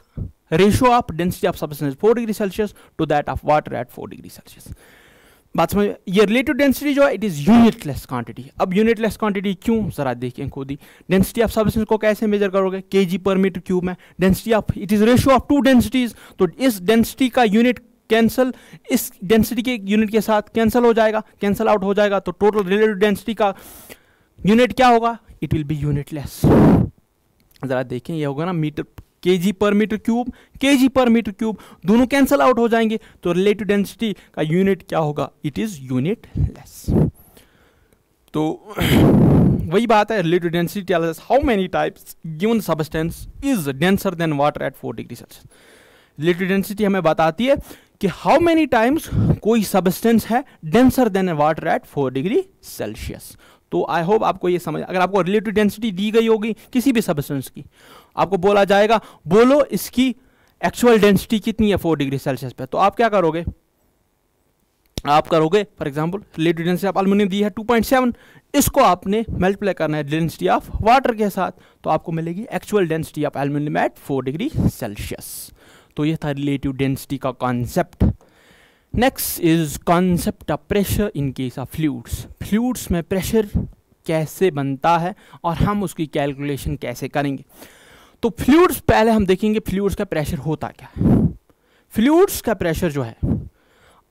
ratio of density of substance 4 degree celsius to that of water at 4 degree celsius. बात समझ, ये relative density जो है it is unitless quantity अब unitless quantity क्यों? जरा देखिए खुद ही। डेंसिटी ऑफ़ सब्सटेंस को कैसे मेजर करोगे? K G per metre cube में। Density of it is ratio of two densities तो इस डेंसिटी का यूनिट कैंसल इस डेंसिटी के यूनिट के साथ कैंसिल हो जाएगा कैंसिल आउट हो जाएगा तो टोटल रिलेटिव डेंसिटी का यूनिट क्या होगा? इट विल बी यूनिटलेस जरा देखें, ये होगा ना मीटर के G per metre cube K G per metre cube, दोनों कैंसल आउट हो जाएँगे। तो रिलेटिव डेंसिटी का यूनिट क्या होगा? इट इज़ यूनिट लेस तो वही बात है relative density tells how many times given substance is denser than water at four degree Celsius relative density हमें बताती है कि हाउ मेनी टाइम्स कोई सबस्टेंस है denser than water at four degree Celsius तो आई होप आपको ये समझ अगर आपको रिलेटिव डेंसिटी दी गई होगी किसी भी सबस्टेंस की, आपको बोला जाएगा, बोलो इसकी एक्चुअल डेंसिटी कितनी है फोर डिग्री सेल्सियस पे। तो आप क्या करोगे? आप करोगे for example relative density of aluminium दी है 2.7 इसको आपने मल्टीप्लाई करना है डेंसिटी ऑफ़ वाटर के साथ तो आपको मिलेगी actual density of aluminium at four degree Celsius तो ये था रिलेटिव डेंसिटी का concept next is concept of pressure in case of fluids fluids में प्रेशर कैसे बनता है और हम उसकी कैलकुलेशन कैसे करेंगे? तो फ्लूड्स पहले हम देखेंगे फ्लूड्स का प्रेशर होता क्या है। फ्लूड्स का प्रेशर जो है,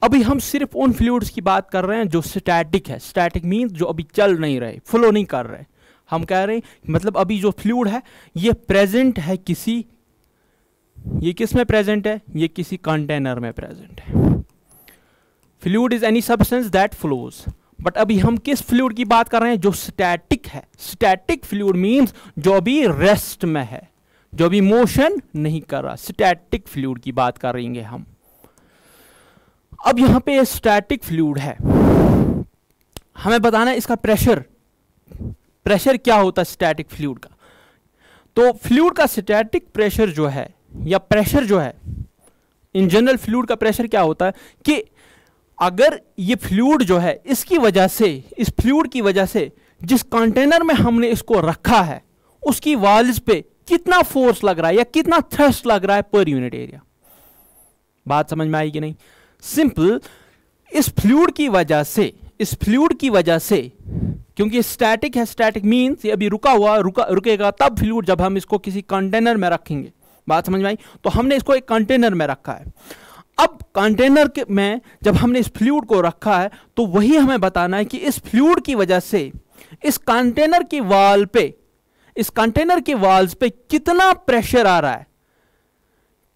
अभी हम सिर्फ़ उन फ्लूड्स की बात कर रहे हैं जो स्टैटिक है। स्टैटिक मीन्स जो अभी चल नहीं रहे फ्लो नहीं कर रहे। हम कह रहे हैं मतलब अभी जो फ्लूड है, ये प्रेजेंट है किसी, ये किसमें प्रेजेंट है? ये किसी कंटेनर में प्रेजेंट है। Fluid is any substance that flows but अभी हम किस फ्लूड की बात कर रहे हैं? जो स्टैटिक है। स्टैटिक फ्लूड मींस जो अभी रेस्ट में है। जो भी मोशन नहीं कर रहा। स्टैटिक फ्लूड की बात कर रहे हम। अब यहाँ पे स्टैटिक फ्लूड है। हमें बताना है इसका प्रेशर प्रेशर क्या होता है स्टैटिक फ्लूड का? तो फ्लूड का स्टैटिक प्रेशर जो है, या प्रेशर जो है इन जनरल फ्लूड का प्रेशर क्या होता है? कि अगर ये फ्लूड जो है, इसकी वजह से, इस फ्लूड की वजह से, जिस कंटेनर में हमने इसको रखा है, उसकी वाल्स पे कितना फोर्स लग रहा है या कितना थ्रस्ट लग रहा है पर यूनिट एरिया? बात समझ में आई कि नहीं? सिंपल, इस फ्लूड की वजह से, इस फ्लूड की वजह से, क्योंकि स्टैटिक है स्टैटिक मीन्स ये अभी रुका हुआ, रुका, रुकेगा तब फ्लूड जब हम इसको किसी कंटेनर में रखेंगे। बात समझ में आई? तो हमने इसको एक कंटेनर में रखा है। अब कंटेनर के में जब हमने इस फ्लूड को रखा है तो वही हमें बताना है कि इस फ्लूड की वजह से, इस कंटेनर की वाल पे, इस कंटेनर के वाल्स पे कितना प्रेशर आ रहा है?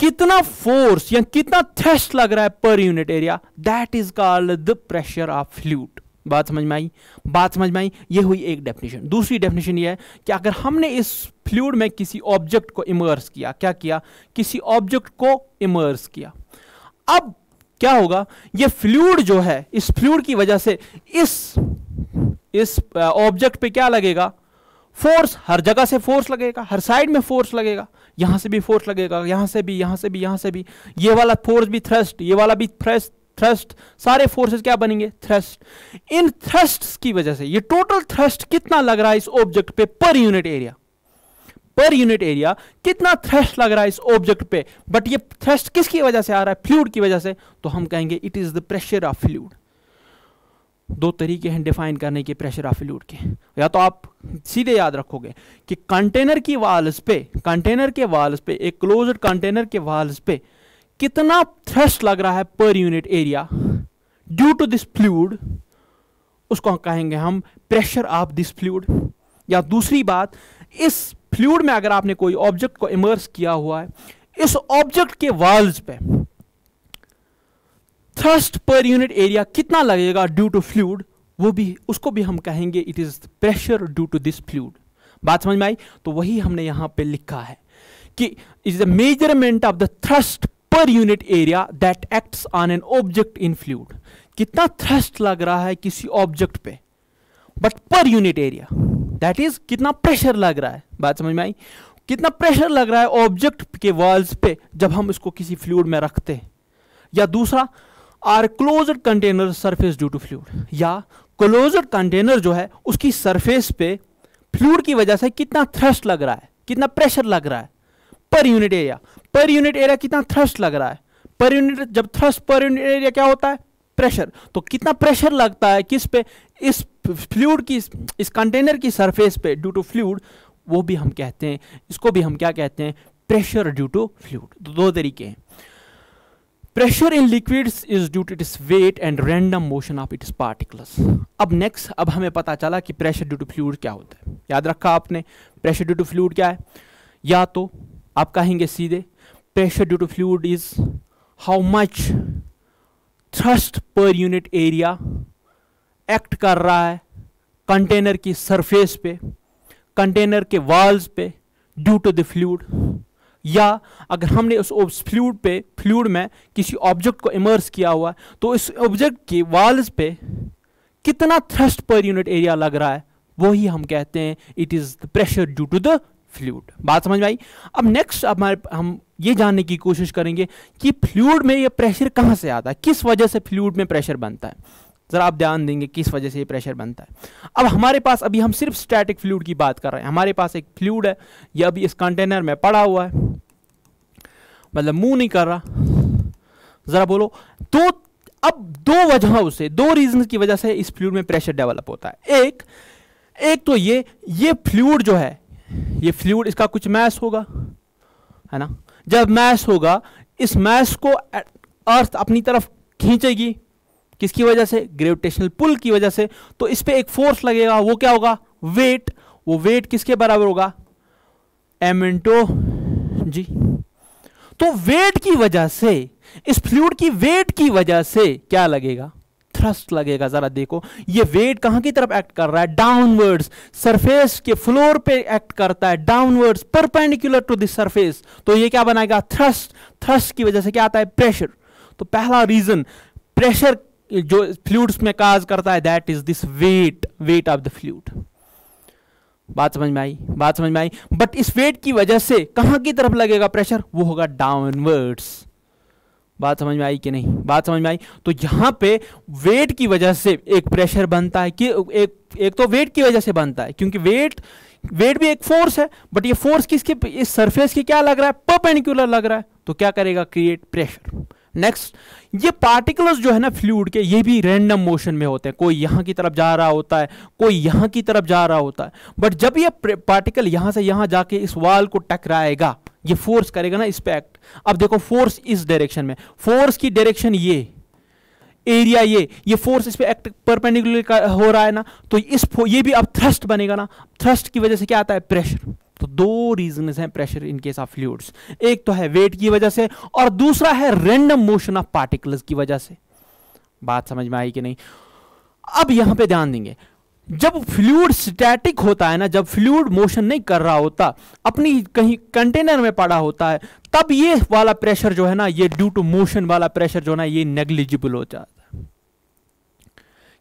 कितना फोर्स या कितना थ्रेस्ट लग रहा है per unit area that is called the pressure of fluid बात समझ में आई? बात समझ में आई? ये हुई एक डेफिनेशन दूसरी डेफिनेशन ये है कि अगर हमने इस फ्लूड में किसी ऑब्जेक्ट को इमर्स किया, क्या किया? किसी ऑब्जेक्ट को इमर्स किया। अब क्या होगा? ये फ्लूड जो है, इस फ्लूड की वजह से इस इस ऑब्जेक्ट पे क्या लगेगा? फोर्स हर जगह से फोर्स लगेगा, हर साइड में फोर्स लगेगा। यहाँ से भी फोर्स लगेगा, यहाँ से भी, यहाँ से भी, यहाँ से भी। ये वाला फोर्स भी थ्रस्ट ये वाला भी थ्रस्ट थ्रस्ट सारे फोर्सेस क्या बनेंगे? थ्रस्ट इन थ्रस्ट की वजह से, ये टोटल थ्रस्ट कितना लग रहा है इस ऑब्जेक्ट पे per unit area per unit area कितना थ्रस्ट लग रहा है इस ऑब्जेक्ट पे? बट ये थ्रस्ट किसकी वजह से आ रहा है? फ्लूड की वजह से। तो हम कहेंगे it is the pressure of fluid दो तरीके हैं डिफाइन करने के प्रेशर ऑफ़ फ्लूड के। या तो आप सीधे याद रखोगे कि कंटेनर की वाल्स पे कंटेनर के वाल्स पे, एक क्लोज्ड कंटेनर के वाल्स पे कितना थ्रस्ट लग रहा है per unit area due to this fluid उसको कहेंगे हम प्रेशर ऑफ़ दिस फ्लूड या दूसरी बात, इस फ्लूड में अगर आपने कोई ऑब्जेक्ट को इमर्स किया हुआ है, इस ऑब्जेक्ट के वाल्स पे थ्रस्ट पर यूनिट एरिया कितना लगेगा ड्यू टू फ्लूड वो भी, उसको भी हम कहेंगे it is pressure due to this fluid बात समझ में आई? तो वही हमने यहाँ पे लिखा है कि is the measurement of the thrust per unit area that acts on an object in fluid कितना थ्रस्ट लग रहा है किसी ऑब्जेक्ट पे? But per unit area that is कितना प्रेशर लग रहा है। बात समझ में आई? कितना प्रेशर लग रहा है ऑब्जेक्ट के वॉल्स पे जब हम इसको किसी फ्लूड में रखते हैं। या दूसरा or close container surface due to fluid या क्लोज कंटेनर जो है, उसकी सरफेस पे फ्लूड की वजह से कितना थ्रस्ट लग रहा है, कितना प्रेशर लग रहा है। Per unit area per unit area कितना थ्रस्ट लग रहा है। पर यूनिट जब थ्रस्ट पर यूनिट एरिया क्या होता है? प्रेशर तो कितना प्रेशर लगता है, किस पे? इस फ्लूड की इस कंटेनर की सरफेस पे ड्यू टू फ्लूड वो भी हम कहते हैं, इसको भी हम क्या कहते हैं प्रेशर ड्यू टू फ्लूड दो तरीके हैं। Pressure in liquids is due to its weight and random motion of its particles अब नेक्स्ट अब हमें पता चला कि प्रेशर ड्यू टू फ्लूड क्या होता है। याद रखा आपने प्रेशर ड्यू टू फ्लूड क्या है? या तो आप कहेंगे सीधे pressure due to fluid is how much thrust per unit area act कर रहा है कंटेनर की सरफेस पे कंटेनर के वॉल्स पे ड्यू टू द फ्लूड या अगर हमने उस फ्लूड पे फ्लूड में किसी ऑब्जेक्ट को इमर्स किया हुआ है तो इस ऑब्जेक्ट की वॉल्स पे कितना थ्रस्ट पर यूनिट एरिया लग रहा है, वही हम कहते हैं it is the pressure due to the fluid बात समझ में आई? अब नेक्स्ट अब हमारे, हम ये जानने की कोशिश करेंगे कि फ्लूड में ये प्रेशर कहाँ से आता है? किस वजह से फ्लूड में प्रेशर बनता है? ज़रा आप ध्यान देंगे किस वजह से ये प्रेशर बनता है। अब हमारे पास अभी हम सिर्फ़ स्टैटिक फ्लूड की बात कर रहे हैं। हमारे पास एक फ्लूड है, ये अभी इस कंटेनर में पड़ा हुआ है। मतलब मुँह नहीं कर रहा। ज़रा बोलो तो अब दो वजहों से, दो रीजन की वजह से इस फ्लूड में प्रेशर डेवलप होता है। एक एक तो ये ये फ्लूड जो है, ये फ्लूड इसका कुछ मैस होगा, है ना? जब मैस होगा, इस मैस को अर्थ अपनी तरफ़ खींचेगी। किसकी वजह से? ग्रेविटेशनल पुल की वजह से। तो इस पर एक फोर्स लगेगा, वो क्या होगा? वेट वो वेट किसके बराबर होगा? M g. तो वेट की वजह से, इस फ्लूड की वेट की वजह से क्या लगेगा? थ्रस्ट लगेगा। जरा देखो, ये वेट कहाँ की तरफ़ एक्ट कर रहा है? डाउनवर्ड्स सरफेस के फ्लोर पे एक्ट करता है। Downwards perpendicular to this surface तो ये क्या बनाएगा? थ्रस्ट थ्रस्ट की वजह से क्या आता है? प्रेशर तो पहला रीजन प्रेशर जो फ्लूड्स में काज करता है that is this weight weight of the fluid बात समझ में आई? बात समझ में आई? बट इस वेट की वजह से कहाँ की तरफ़ लगेगा प्रेशर वो होगा डाउनवर्ड्स बात समझ में आई कि नहीं? बात समझ में आई? तो यहाँ पे वेट की वजह से एक प्रेशर बनता है कि, एक एक तो वेट की वजह से बनता है, क्योंकि वेट वेट भी एक फोर्स है बट ये फोर्स किसके, इस सरफेस की क्या लग रहा है? परपेंडिकुलर लग रहा है। तो क्या करेगा? क्रिएट प्रेशर नेक्स्ट ये पार्टिकल्स जो है ना फ्लूड के, ये भी रैंडम मोशन में होते हैं। कोई यहाँ की तरफ़ जा रहा होता है, कोई यहाँ की तरफ़ जा रहा होता है। बट जब ये पार्टिकल यहाँ से यहाँ जाके इस वाल को टकराएगा, ये फोर्स करेगा ना इस पे एक्ट अब देखो फोर्स इस डायरेक्शन में। फोर्स की डायरेक्शन ये एरिया ये ये फोर्स इस पे एक्ट परपेंडिकुलर हो रहा है ना तो इस ये भी अब थ्रस्ट बनेगा ना। थ्रस्ट की वजह से क्या आता है? प्रेशर तो दो रीजन हैं pressure in case of fluids एक तो है वेट की वजह से और दूसरा है रेंडम मोशन ऑफ़ पार्टिकल्स की वजह से. बात समझ में आई कि नहीं? अब यहाँ पे ध्यान देंगे। जब फ्लूड स्टैटिक होता है ना, जब फ्लूड मोशन नहीं कर रहा होता, अपनी कहीं कंटेनर में पड़ा होता है, तब ये वाला प्रेशर जो है ना, ये ड्यू टू मोशन वाला प्रेशर जो है ना, ये नेग्लिजिबल हो जाता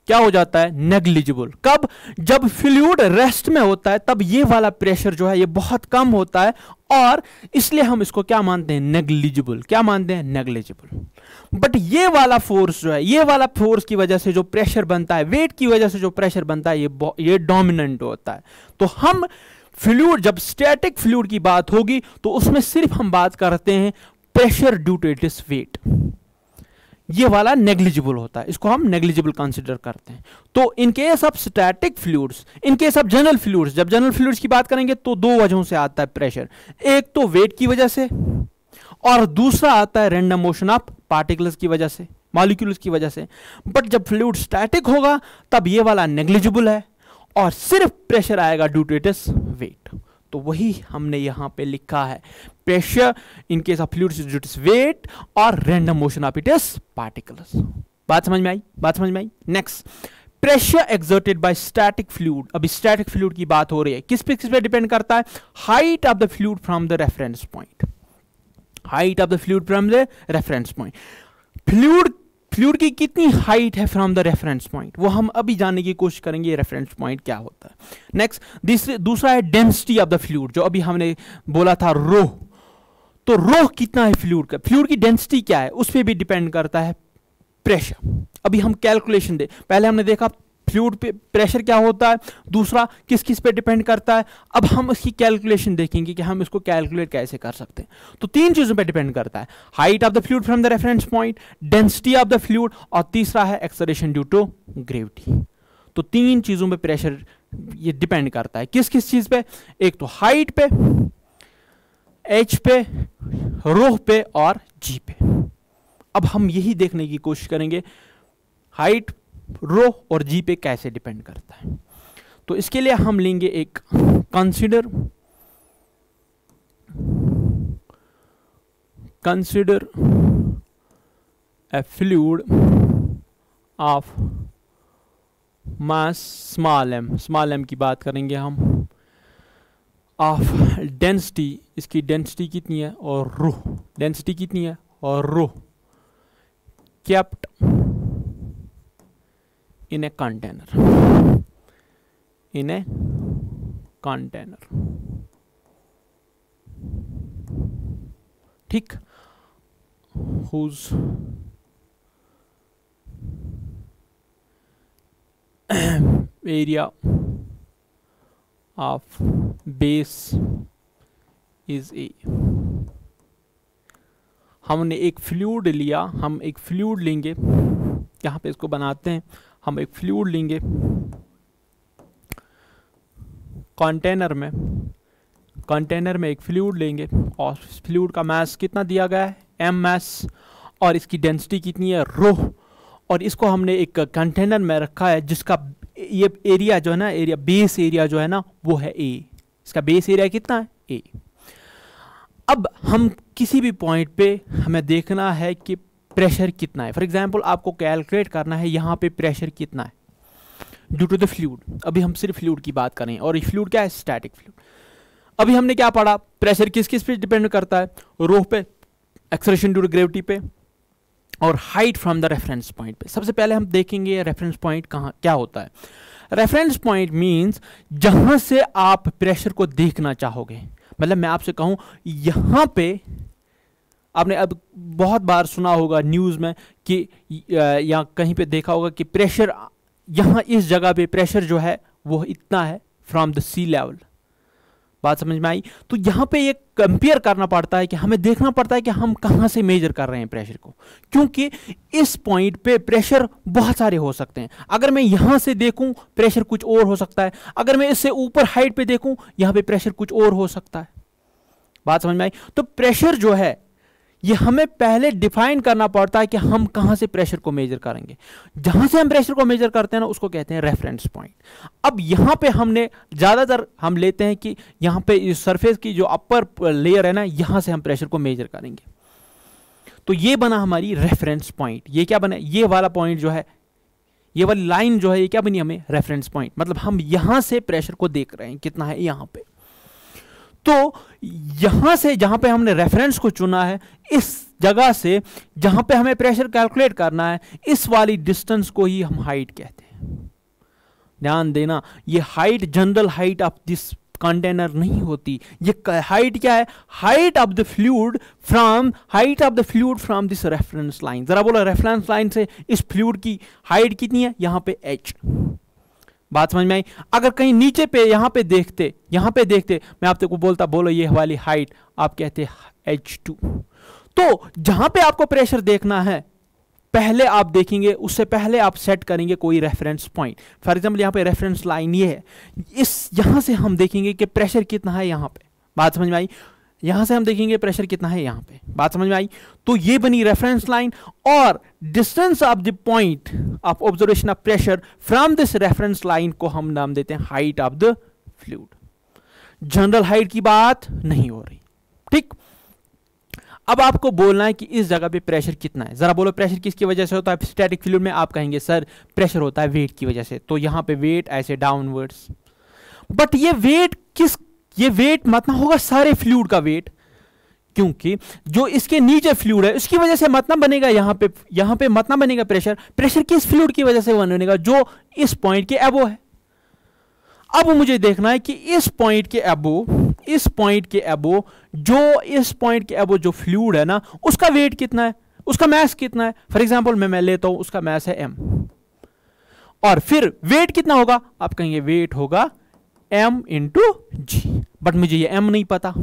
क्या हो जाता है? नेग्लिजिबल कब? जब फ्लूड रेस्ट में होता है, तब ये वाला प्रेशर जो है, ये बहुत कम होता है और इसलिए हम इसको क्या मानते हैं? नेग्लिजिबल क्या मानते हैं? नेग्लिजिबल बट ये वाला फोर्स जो है, ये वाला फोर्स की वजह से जो प्रेशर बनता है वेट की वजह से जो प्रेशर बनता है, ये ये डोमिनेंट होता है। तो हम फ्लूड जब स्टैटिक फ्लूड की बात होगी तो उसमें सिर्फ़ हम बात करते हैं pressure due to it is weight ये वाला नेग्लिजिबल होता है। इसको हम नेग्लिजिबल कंसिडर करते हैं। तो in case of static fluids in of general fluids जब जनरल फ्लूड्स की बात करेंगे तो दो वजहों से आता है प्रेशर एक तो वेट की वजह से और दूसरा आता है रेंडम मोशन ऑफ़ पार्टिकल्स की वजह से मॉलिक्यूल्स की वजह से। बट जब फ्लूड स्टैटिक होगा, तब ये वाला नेग्लिजिबल है और सिर्फ़ प्रेशर आएगा ड्यू टू इट वेट तो वही हमने यहाँ पे लिखा है। Pressure in case of fluid it is weight और random motion of it is particles बात समझ में आई? बात समझ में आई? Next pressure exerted by static fluid अभी स्टैटिक फ्लूड की बात हो रही है। किस पे किस पे डिपेंड करता है? Height of the fluid from the reference point height of the fluid from the reference point fluid fluid की कितनी हाइट है फ्रॉम द रेफरेंस पॉइंट वो हम अभी जानने की कोशिश करेंगे रेफरेंस पॉइंट क्या होता है। नेक्स्ट दूसरा है डेंसिटी ऑफ़ द फ्लूड जो अभी हमने बोला था रोह तो रोह कितना है फ्लूड का? फ्लूड की डेंसिटी क्या है? उस पर भी डिपेंड करता है प्रेशर अभी हम कैलकुलेशन दे, पहले हमने देखा फ्लूड पे प्रेशर क्या होता है? दूसरा, किस किस पे डिपेंड करता है? अब हम इसकी कैलकुलेशन देखेंगे कि हम इसको कैलकुलेट कैसे कर सकते हैं। तो तीन चीज़ों पे डिपेंड करता है। Height of the fluid from the reference point density of the fluid और तीसरा है एक्सलेशन ड्यू टू ग्रेविटी तो तीन चीज़ों पे प्रेशर ये डिपेंड करता है। किस किस चीज़ पे? एक तो हाइट पे एच पे, रोह पे और जी पे। अब हम यही देखने की कोशिश करेंगे हाइट रो और जी पे कैसे डिपेंड करता है। तो इसके लिए हम लेंगे एक consider consider a fluid of mass small m small m की बात करेंगे हम। ऑफ़ डेंसिटी इसकी डेंसिटी कितनी है? और रो डेंसिटी कितनी है? और rho kept in a container in a container ठीक? Whose area of base is a. हमने एक फ्लूड लिया, हम एक फ्लूड लेंगे। यहाँ पे इसको बनाते हैं। हम एक फ्लूड लेंगे। कंटेनर में। कंटेनर में एक फ्लूड लेंगे। और फ्लूड का मैस कितना दिया गया है? एम मैस और इसकी डेंसिटी कितनी है? रोह और इसको हमने एक कंटेनर में रखा है, जिसका ये एरिया जो है ना एरिया बेस एरिया जो है ना, वो है ए इसका बेस एरिया कितना है? ए अब हम किसी भी पॉइंट पे हमें देखना है कि प्रेशर कितना है। फॉर एग्ज़ाम्पल आपको कैलकुलेट करना है यहाँ पे प्रेशर कितना है। ड्यू टू द फ्लूड अभी हम सिर्फ़ फ्लूड की बात करें और फ्लूड क्या है? स्टैटिक फ्लूड अभी हमने क्या पढ़ा? प्रेशर किस किस पे डिपेंड करता है? रोह पे एक्सरेशन ड्यू टू ग्रेविटी पे और height from the reference point पे। सबसे पहले हम देखेंगे रेफरेंस पॉइंट कहाँ, क्या होता है। रेफरेंस पॉइंट मींस जहाँ से आप प्रेशर को देखना चाहोगे। मतलब मैं आपसे कहूँ, यहाँ पे आपने अब बहुत बार सुना होगा न्यूज़ में कि या कहीं पे देखा होगा कि प्रेशर यहाँ इस जगह पे प्रेशर जो है, वो इतना है फ्रॉम द सी लेवल बात समझ में आई? तो यहाँ पे ये कंपेयर करना पड़ता है कि हमें देखना पड़ता है कि हम कहाँ से मेजर कर रहे हैं प्रेशर को। क्योंकि इस पॉइंट पे प्रेशर बहुत सारे हो सकते हैं। अगर मैं यहाँ से देखूँ प्रेशर कुछ और हो सकता है। अगर मैं इससे ऊपर हाइट पे देखूँ, यहाँ पे प्रेशर कुछ और हो सकता है। बात समझ में आई? तो प्रेशर जो है ये हमें पहले डिफाइन करना पड़ता है कि हम कहाँ से प्रेशर को मेजर करेंगे। जहाँ से हम प्रेशर को मेजर करते हैं ना, उसको कहते हैं रेफरेंस पॉइंट अब यहाँ पे हमने, ज़्यादातर हम लेते हैं कि यहाँ पे सरफेस की जो अपर लेयर है ना, यहाँ से हम प्रेशर को मेजर करेंगे। तो ये बना हमारी रेफरेंस पॉइंट ये क्या बना, ये वाला पॉइंट जो है, ये वाली लाइन जो है, ये क्या बनी हमें रेफरेंस पॉइंट मतलब हम यहाँ से प्रेशर को देख रहे हैं, कितना है यहाँ पे। तो यहाँ से, जहाँ पे हमने रेफरेंस को चुना है, इस जगह से, जहाँ पे हमें प्रेशर कैलकुलेट करना है, इस वाली डिस्टेंस को ही हम हाइट कहते हैं। ध्यान देना, ये height general height of this container नहीं होती। ये हाइट क्या है? Height of the fluid from height of the fluid from this reference line जरा बोलो रेफरेंस लाइन से इस फ्लूड की हाइट कितनी है? यहाँ पे एच बात समझ में आई? अगर कहीं नीचे पे, यहाँ पे देखते, यहाँ पे देखते, मैं आपको को बोलता, बोलो ये वाली हाइट आप कहते एच टू तो जहाँ पे आपको प्रेशर देखना है, पहले आप देखेंगे, उससे पहले आप सेट करेंगे कोई रेफरेंस पॉइंट फॉर एग्ज़ाम्पल यहाँ पे रेफरेंस लाइन ये है। इस, यहाँ से हम देखेंगे कि प्रेशर कितना है यहाँ पे। बात समझ में आई? यहाँ से हम देखेंगे प्रेशर कितना है यहाँ पे। बात समझ में आई? तो ये बनी रेफरेंस लाइन और distance of the point of observation of pressure from this reference line को हम नाम देते हैं height of the fluid general height की बात नहीं हो रही। ठीक? अब आपको बोलना है कि इस जगह पे प्रेशर कितना है। जरा बोलो प्रेशर किसकी वजह से होता है? स्टैटिक फ्लूड में आप कहेंगे, सर प्रेशर होता है वेट की वजह से। तो यहाँ पे वेट ऐसे डाउनवर्ड्स बट ये वेट किस ये वेट मतना होगा, सारे फ्लूड का वेट क्योंकि जो इसके नीचे फ्लूड है उसकी वजह से मतना बनेगा यहाँ पे यहाँ पे मतना बनेगा प्रेशर प्रेशर किस फ्लूड की वजह से बनेगा? जो इस पॉइंट के एबो है। अब मुझे देखना है कि इस पॉइंट के एबो इस पॉइंट के एबो जो इस पॉइंट के एबो जो फ्लूड है ना, उसका वेट कितना है? उसका मैस कितना है? फॉर एग्ज़ाम्पल मैं मैं लेता हूँ, उसका मैस है एम और फिर वेट कितना होगा? आप कहेंगे वेट होगा एम इंटू जी बट मुझे ये एम नहीं पता।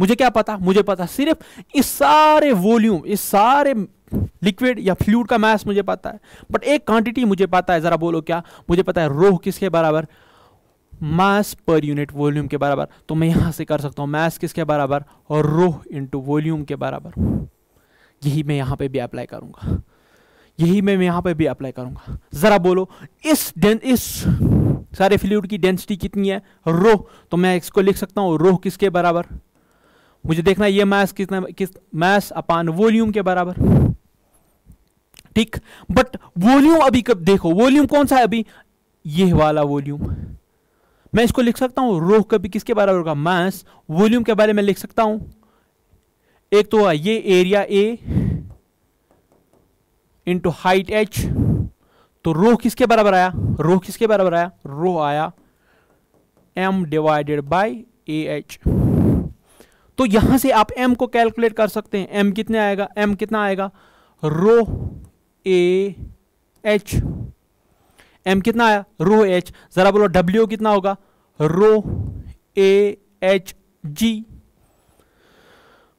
मुझे क्या पता? मुझे पता सिर्फ़ इस सारे वॉल्यूम इस सारे लिक्विड या फ्लूड का मैस मुझे पता है। बट एक क्वांटिटी मुझे पता है, जरा बोलो क्या? मुझे पता है रोह किसके बराबर? मास पर यूनिट वॉल्यूम के बराबर। तो मैं यहाँ से कर सकता हूँ मैस किसके बराबर? और रोह इंटू वॉल्यूम के बराबर। यही मैं यहाँ पे भी अप्लाई करूँगा। यही मैं यहाँ पे भी अप्लाई करूँगा। जरा बोलो, इस इस सारे फ्लूड की डेंसिटी कितनी है? रोह तो मैं इसको लिख सकता हूँ रोह किसके बराबर? मुझे देखना ये मैस कितना, किस मैस अपान वॉल्यूम के बराबर। ठीक? बट वॉल्यूम अभी कब, देखो वॉल्यूम कौन सा है अभी? ये वाला वॉल्यूम मैं इसको लिख सकता हूँ रोह कभी किसके बराबर होगा? मैस वॉल्यूम के बारे में लिख सकता हूँ। एक तो ये area a into height h तो रो किसके बराबर आया? रो किसके बराबर आया? रो आया m divided by a h तो यहाँ से आप एम को कैलकुलेट कर सकते हैं। एम कितने आएगा? एम कितना आएगा? रो ए एच एम कितना आया? रो एच जरा बोलो डब्ल्यू कितना होगा? रो ए एच जी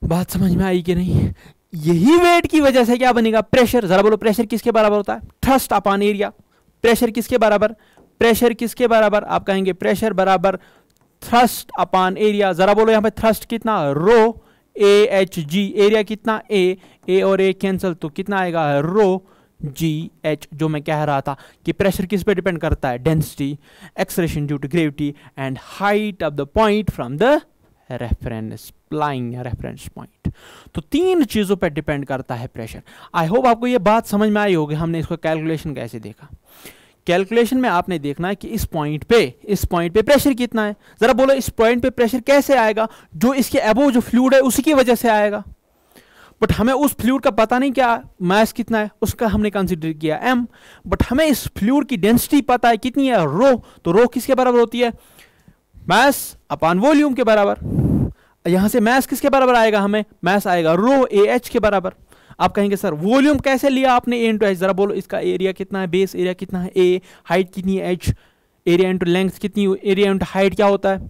बात समझ में आई कि नहीं? यही वेट की वजह से क्या बनेगा? प्रेशर जरा बोलो प्रेशर किसके बराबर होता है? थ्रस्ट अपॉन एरिया प्रेशर किसके बराबर? प्रेशर किसके बराबर? आप कहेंगे प्रेशर बराबर थ्रस्ट अपॉन एरिया जरा बोलो यहाँ पे थ्रस्ट कितना? रो ए एच जी एरिया कितना? ए ए और ए कैंसल तो कितना आएगा? रो जी एच जो मैं कह रहा था कि प्रेशर किस पे डिपेंड करता है? Density acceleration due to gravity and height of the point from the reference applying reference point तो तीन चीज़ों पर डिपेंड करता है प्रेशर आई होप आपको ये बात समझ में आई होगी, हमने इसको कैलकुलेशन कैसे देखा? कैलकुलेशन में आपने देखना है कि इस पॉइंट पे, इस पॉइंट पे प्रेशर कितना है। जरा बोलो, इस पॉइंट पे प्रेशर कैसे आएगा? जो इसके एबो जो फ्लूड है, उसी की वजह से आएगा। बट हमें उस फ्लूड का पता नहीं क्या मैस कितना है, उसका हमने कंसिडर किया एम बट हमें इस फ्लूड की डेंसिटी पता है कितनी है? रो तो रो किसके बराबर होती है? मैस अपान वॉल्यूम के बराबर। यहाँ से मैस किसके बराबर आएगा हमें? मैस आएगा रो ए एच के बराबर। आप कहेंगे, सर, वॉल्यूम कैसे लिया आपने ए इंटू एच जरा बोलो, इसका एरिया कितना है? बेस एरिया कितना है? ए हाइट कितनी है एच एरिया इंटू लेंथ कितनी एरिया इंटू हाइट क्या होता है?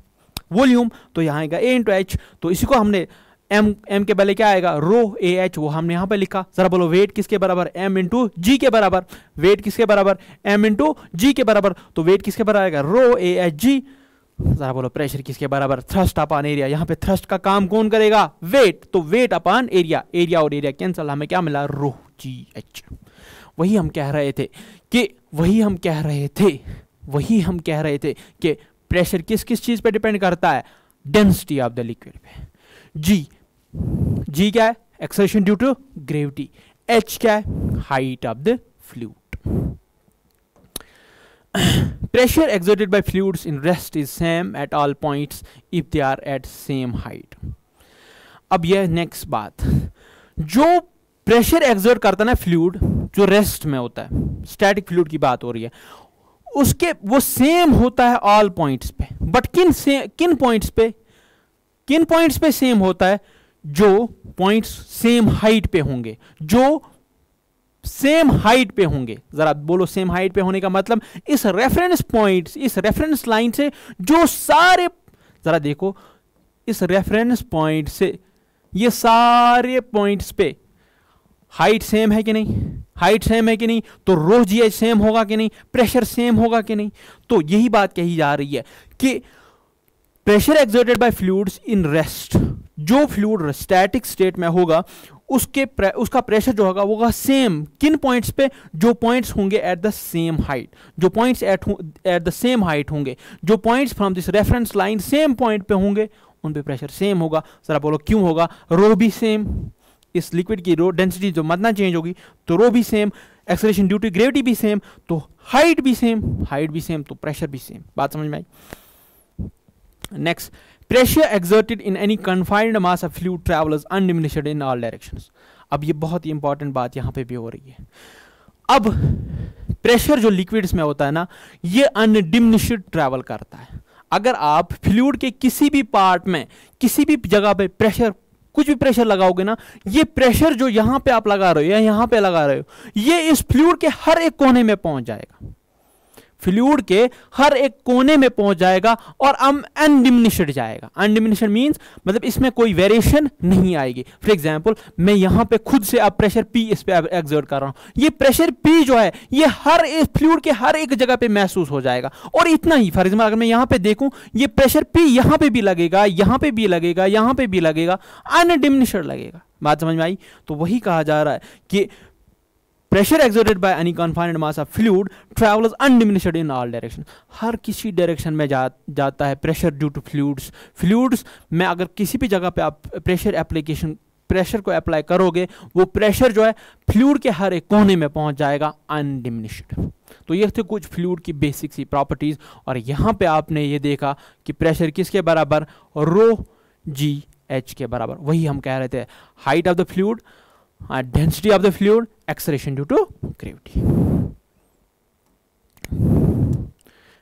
वॉल्यूम तो यहाँ आएगा ए इंटू एच तो इसी को हमने एम एम के पहले क्या आएगा? रो ए एच वो हमने यहाँ पे लिखा। जरा बोलो वेट किसके बराबर? एम इंटू जी के बराबर। वेट किसके बराबर? एम इंटू जी के बराबर। तो वेट किसके बराबर आएगा? रो ए एच जी जरा बोलो प्रेशर किसके बराबर? थ्रस्ट अपान एरिया यहाँ पे थ्रस्ट का काम कौन करेगा? वेट तो वेट अपान एरिया एरिया और एरिया कैंसल हमें क्या मिला? रो जी एच वही हम कह रहे थे कि, वही हम कह रहे थे, वही हम कह रहे थे कि प्रेशर किस किस चीज़ पे डिपेंड करता है? डेंसिटी ऑफ़ द लिक्विड पे। जी जी क्या है? Acceleration due to gravity h क्या है? Height of the fluid pressure exerted by fluids in rest is same at all points if they are at same height. अब यह next बात। जो pressure exert करता ना फ्लूड जो रेस्ट में होता है स्टैटिक फ्लूड की बात हो रही है, उसके वो सेम होता है ऑल पॉइंट्स पे। बट किन से, किन पॉइंट्स पे? किन पॉइंट्स पे सेम होता है? जो पॉइंट्स सेम हाइट पे होंगे। जो सेम हाइट पे होंगे। जरा बोलो सेम हाइट पे होने का मतलब इस रेफरेंस पॉइंट इस रेफरेंस लाइन से जो सारे, जरा देखो, इस रेफरेंस पॉइंट से, ये सारे पॉइंट्स पे हाइट सेम है कि नहीं? हाइट सेम है कि नहीं? तो रो जी सेम होगा कि नहीं? प्रेशर सेम होगा कि नहीं? तो यही बात कही जा रही है कि pressure exerted by fluids in rest जो फ्लूड स्टैटिक स्टेट में होगा उसके प्रे, उसका प्रेशर जो होगा वो होगा सेम किन पॉइंट्स पे? जो पॉइंट्स होंगे एट द सेम हाइट जो points at at the same height होंगे। जो points from this reference line same point पे होंगे उन पे प्रेशर सेम होगा। सर आप बोलो क्यों होगा? रो भी सेम इस लिक्विड की रो डेंसिटी जो मतना चेंज होगी तो रो भी same acceleration due to gravity भी सेम तो हाइट भी सेम हाइट भी सेम तो प्रेशर भी सेम बात समझ में आई? Next Pressure exerted in any confined mass of fluid travels undiminished in all directions. अब ये बहुत ही इंपॉर्टेंट बात यहाँ पे भी हो रही है। अब प्रेशर जो लिक्विड्स में होता है ना, ये अनडिमिनिश्ड ट्रैवल करता है। अगर आप फ्लूड के किसी भी पार्ट में, किसी भी जगह पे प्रेशर कुछ भी प्रेशर लगाओगे ना, ये प्रेशर जो यहाँ पे आप लगा रहे हो या यहाँ पे लगा रहे हो, ये इस फ्लूड के हर एक कोने में पहुँच जाएगा। फ्लूड के हर एक कोने में पहुँच जाएगा और अम अनडिमिनिशड जाएगा। अनडिमिनिशड मींस मतलब इसमें कोई वेरिएशन नहीं आएगी। फॉर एग्ज़ाम्पल मैं यहाँ पे खुद से अब प्रेशर पी इस पे एग्जर्ट कर रहा हूँ। ये प्रेशर पी जो है, ये हर एक फ्लूड के हर एक जगह पे महसूस हो जाएगा। और इतना ही फॉर एग्ज़ाम्पल अगर मैं यहाँ पे देखूँ, ये प्रेशर पी यहाँ पे भी लगेगा, यहाँ पे भी लगेगा, यहाँ पे भी लगेगा अनडिमिनिशड लगेगा। बात समझ में आई? तो वही कहा जा रहा है कि pressure exerted by any confined mass of fluid travels undiminished in all direction. हर किसी डायरेक्शन में जा, जाता है pressure due to fluids fluids में अगर किसी भी जगह पे आप प्रेशर एप्लीकेशन प्रेशर को अप्लाई करोगे, वो प्रेशर जो है फ्लूड के हर एक कोने में पहुँच जाएगा अनडिमिनिश्ड तो ये थे कुछ फ्लूड की बेसिक सी प्रॉपर्टीज़ और यहाँ पे आपने ये देखा कि प्रेशर किसके बराबर? रो जी एच के बराबर. वही हम कह रहे थे. Height of the fluid density of the fluid acceleration due to gravity.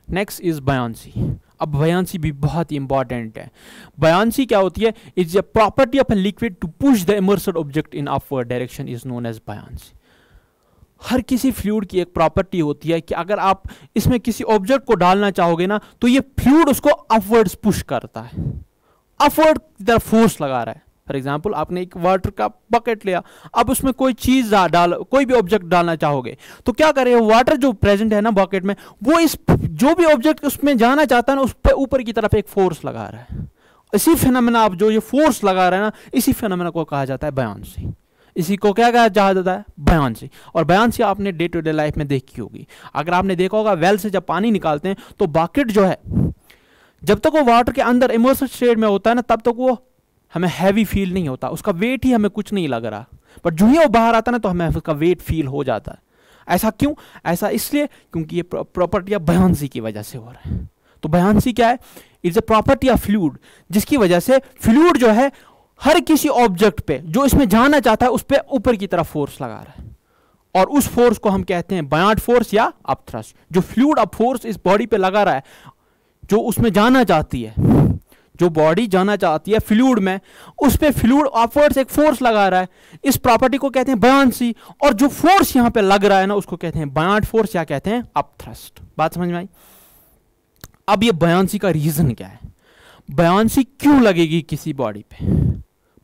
Next is buoyancy अब बयांसी भी बहुत ही इंपॉर्टेंट है। बयांसी क्या होती है? Is a property of a liquid to push the immersed object in upward direction is known as buoyancy हर किसी fluid की एक प्रॉपर्टी होती है कि अगर आप इसमें किसी ऑब्जेक्ट को डालना चाहोगे ना तो ये फ्लूड उसको अपवर्ड्स पुश करता है। अपवर्ड की तरफ़ फोर्स लगा रहा है। फॉर एग्ज़ाम्पल आपने एक वाटर का बकेट लिया, अब उसमें कोई चीज़ डाल, कोई भी ऑब्जेक्ट डालना चाहोगे तो क्या करें? वाटर जो प्रेजेंट है ना बकेट में, वो इस जो भी ऑब्जेक्ट उसमें जाना चाहता है ना, उस पर ऊपर की तरफ़ एक फोर्स लगा रहा है। इसी फिनमिना आप जो ये फोर्स लगा रहे हैं ना, इसी फिनमिना को कहा जाता है बयान से इसी को क्या कहा जाता है? बयान से और बयान से आपने डे टू डे लाइफ में देखी होगी। अगर आपने देखा होगा वेल से जब पानी निकालते हैं तो बाकेट जो है, जब तक वो वाटर के अंदर इमर्सिव स्टेट में होता है ना, तब तक वो हमें हैवी फील नहीं होता। उसका वेट ही हमें कुछ नहीं लग रहा। बट जो ही वो बाहर आता ना तो हमें उसका वेट फील हो जाता है। ऐसा क्यों? ऐसा इसलिए क्योंकि ये प्रॉपर्टी ऑफ़ बयांसी की वजह से हो रहा है। तो बयांसी क्या है? It's a property of fluid जिसकी वजह से फ्लूड जो है, हर किसी ऑब्जेक्ट पे, जो इसमें जाना चाहता है, उस पर ऊपर की तरफ़ फोर्स लगा रहा है। और उस फोर्स को हम कहते हैं बयाट फोर्स या अपथ्रस्ट जो फ्लूड अब फोर्स इस बॉडी पे लगा रहा है, जो उसमें जाना चाहती है जो बॉडी जाना चाहती है फ्लूड में, उस पर फ्लूड अपवर्ड्स एक फोर्स लगा रहा है। इस प्रॉपर्टी को कहते हैं बयांसी और जो फोर्स यहाँ पे लग रहा है ना, उसको कहते हैं बयांट फोर्स या कहते हैं अप थ्रस्ट बात समझ में आई? अब ये बयांसी का रीजन क्या है? बयांसी क्यों लगेगी किसी बॉडी पे?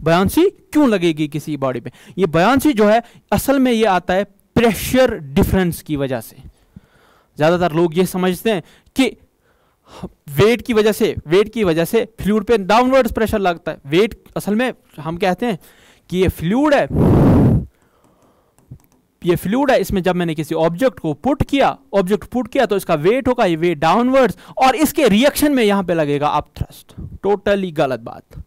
बयांसी क्यों लगेगी किसी बॉडी पे? ये बयांसी जो है, असल में ये आता है प्रेशर डिफरेंस की वजह से। ज़्यादातर लोग ये समझते हैं कि वेट की वजह से, वेट की वजह से फ्लूड पे डाउनवर्ड्स प्रेशर लगता है। वेट असल में हम कहते हैं कि ये फ्लूड है। ये फ्लूड है, इसमें जब मैंने किसी ऑब्जेक्ट को पुट किया ऑब्जेक्ट पुट किया तो इसका वेट होगा, ये वेट डाउनवर्ड्स और इसके रिएक्शन में यहाँ पे लगेगा अप थ्रस्ट टोटली गलत बात।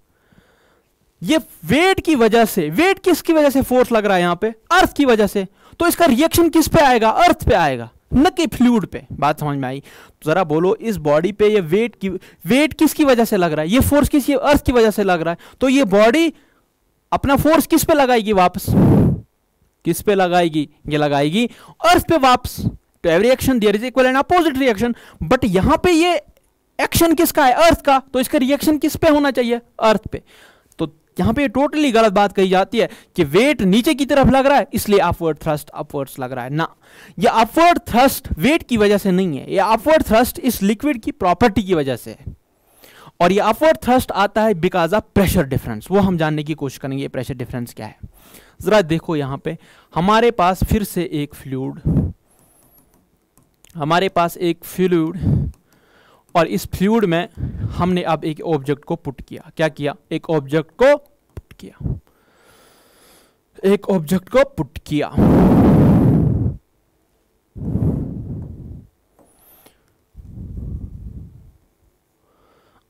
ये वेट की वजह से वेट किसकी वजह से फोर्स लग रहा है यहाँ पे? अर्थ की वजह से। तो इसका रिएक्शन किस पे आएगा? अर्थ पे आएगा। न कि फ्लूड पे, बात समझ में आई? तो जरा बोलो, इस बॉडी पे ये वेट की वेट किसकी वजह से लग रहा है? ये फोर्स किस अर्थ की वजह से लग रहा है? तो ये बॉडी अपना फोर्स किस पे लगाएगी वापस? किस पे लगाएगी? ये लगाएगी अर्थ पे वापस। तो every action there is equal and opposite reaction but यहाँ पे ये एक्शन किसका है? अर्थ का। तो इसका रिएक्शन किस पे होना चाहिए? अर्थ पे। यहाँ पे टोटली गलत बात कही जाती है कि वेट नीचे की तरफ़ लग रहा है, इसलिए अपवर्ड थ्रस्ट अपवर्ड्स लग रहा है। ना, ये अपवर्ड थ्रस्ट वेट की वजह से नहीं है, ये अपवर्ड थ्रस्ट इस लिक्विड की प्रॉपर्टी की वजह से है। और ये अपवर्ड थ्रस्ट आता है बिकॉज़ ऑफ़ प्रेशर डिफरेंस वो हम जानने की कोशिश करेंगे प्रेशर डिफरेंस क्या है। जरा देखो यहाँ पे, हमारे पास फिर से एक फ्लूड हमारे पास एक फ्लूड और इस फ्लूड में हमने अब एक ऑब्जेक्ट को पुट किया। क्या किया? एक ऑब्जेक्ट को किया। एक ऑब्जेक्ट को पुट किया।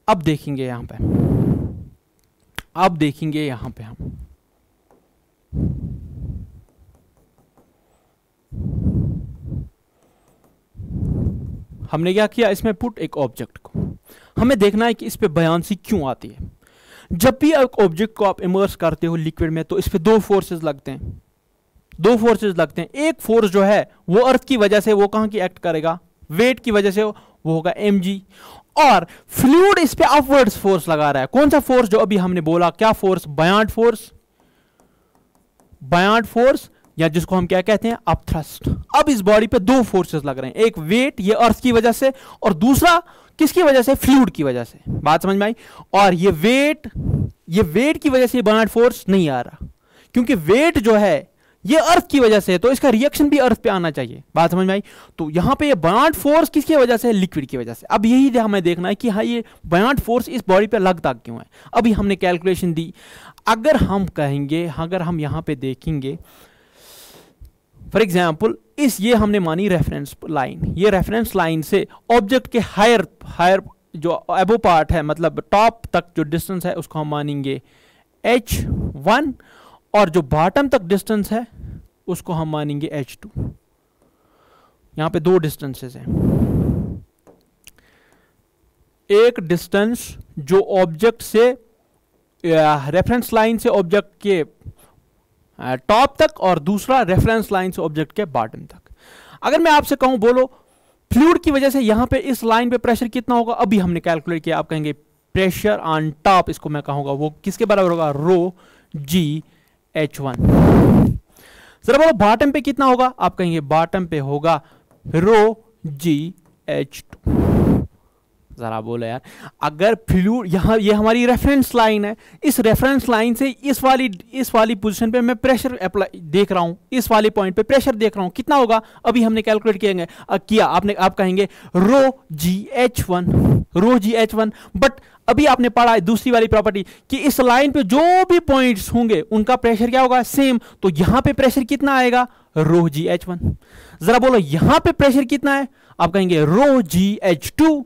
अब देखेंगे यहाँ पे। अब देखेंगे यहाँ पे हम। हमने क्या किया? इसमें पुट एक ऑब्जेक्ट को। हमें देखना है कि इस पर बयानसी क्यों आती है। जब भी एक ऑब्जेक्ट को आप इमर्स करते हो लिक्विड में तो इस पर दो फोर्सेज लगते हैं। दो फोर्सेज लगते हैं। एक फोर्स जो है, वो अर्थ की वजह से वो कहाँ की एक्ट करेगा? वेट की वजह से वो होगा एम और फ्लूड इस पे अपवर्ड्स फोर्स लगा रहा है। कौन सा फोर्स जो अभी हमने बोला? क्या force buoyant force buoyant force या जिसको हम क्या कहते हैं? अपथ्रस्ट अब इस बॉडी पे दो फोर्सेस लग रहे हैं। एक वेट ये अर्थ की वजह से, और दूसरा किसकी वजह से? फ्लूड की वजह से। बात समझ में आई? और ये वेट ये वेट की वजह से बर्नार्ड फोर्स नहीं आ रहा। क्योंकि वेट जो है, ये अर्थ की वजह से तो इसका रिएक्शन भी अर्थ पे आना चाहिए। बात समझ में आई? तो यहाँ पे ये बर्नार्ड फोर्स किसकी वजह से? लिक्विड की वजह से। अब यही हमें देखना है कि हाँ ये बर्नार्ड फोर्स इस बॉडी पे लगता क्यों है? अभी हमने कैलकुलेशन दी। अगर हम कहेंगे, अगर हम यहाँ पे देखेंगे फॉर एग्ज़ाम्पल इस ये हमने मानी रेफरेंस लाइन ये रेफरेंस लाइन से ऑब्जेक्ट के हायर हायर जो एबो पार्ट है मतलब टॉप तक जो डिस्टेंस है, उसको हम मानेंगे एच वन और जो बॉटम तक डिस्टेंस है, उसको हम मानेंगे एच टू यहाँ पे दो डिस्टेंसेस हैं। एक डिस्टेंस जो ऑब्जेक्ट से रेफरेंस लाइन से ऑब्जेक्ट के टॉप तक और दूसरा रेफरेंस लाइन से ऑब्जेक्ट के बॉटम तक। अगर मैं आपसे कहूँ, बोलो फ्लूड की वजह से यहाँ पे इस लाइन पे प्रेशर कितना होगा? अभी हमने कैलकुलेट किया, आप कहेंगे, प्रेशर ऑन टॉप, इसको मैं कहूँगा, वो किसके बराबर होगा? Rho, g, h one. जरा बोलो, बॉटम पे कितना होगा? आप कहेंगे, बॉटम पे होगा, रो, जी, एच टू। ज़रा बोलो यार। अगर फ्लूड यहाँ, ये हमारी रेफरेंस लाइन है। इस रेफरेंस लाइन से इस वाली इस वाली पोजीशन पे मैं प्रेशर अप्लाई देख रहा हूँ। इस वाली पॉइंट पे प्रेशर देख रहा हूँ। कितना होगा? अभी हमने कैलकुलेट किएँगे किया। आपने, आप कहेंगे rho g h one rho g h one but अभी आपने पढ़ा है दूसरी वाली प्रॉपर्टी कि इस लाइन पे जो भी पॉइंट्स होंगे, उनका प्रेशर क्या होगा? सेम तो यहाँ पे प्रेशर कितना आएगा? रो जी एच वन जरा बोलो, यहाँ पे प्रेशर कितना है? आप कहेंगे rho g h two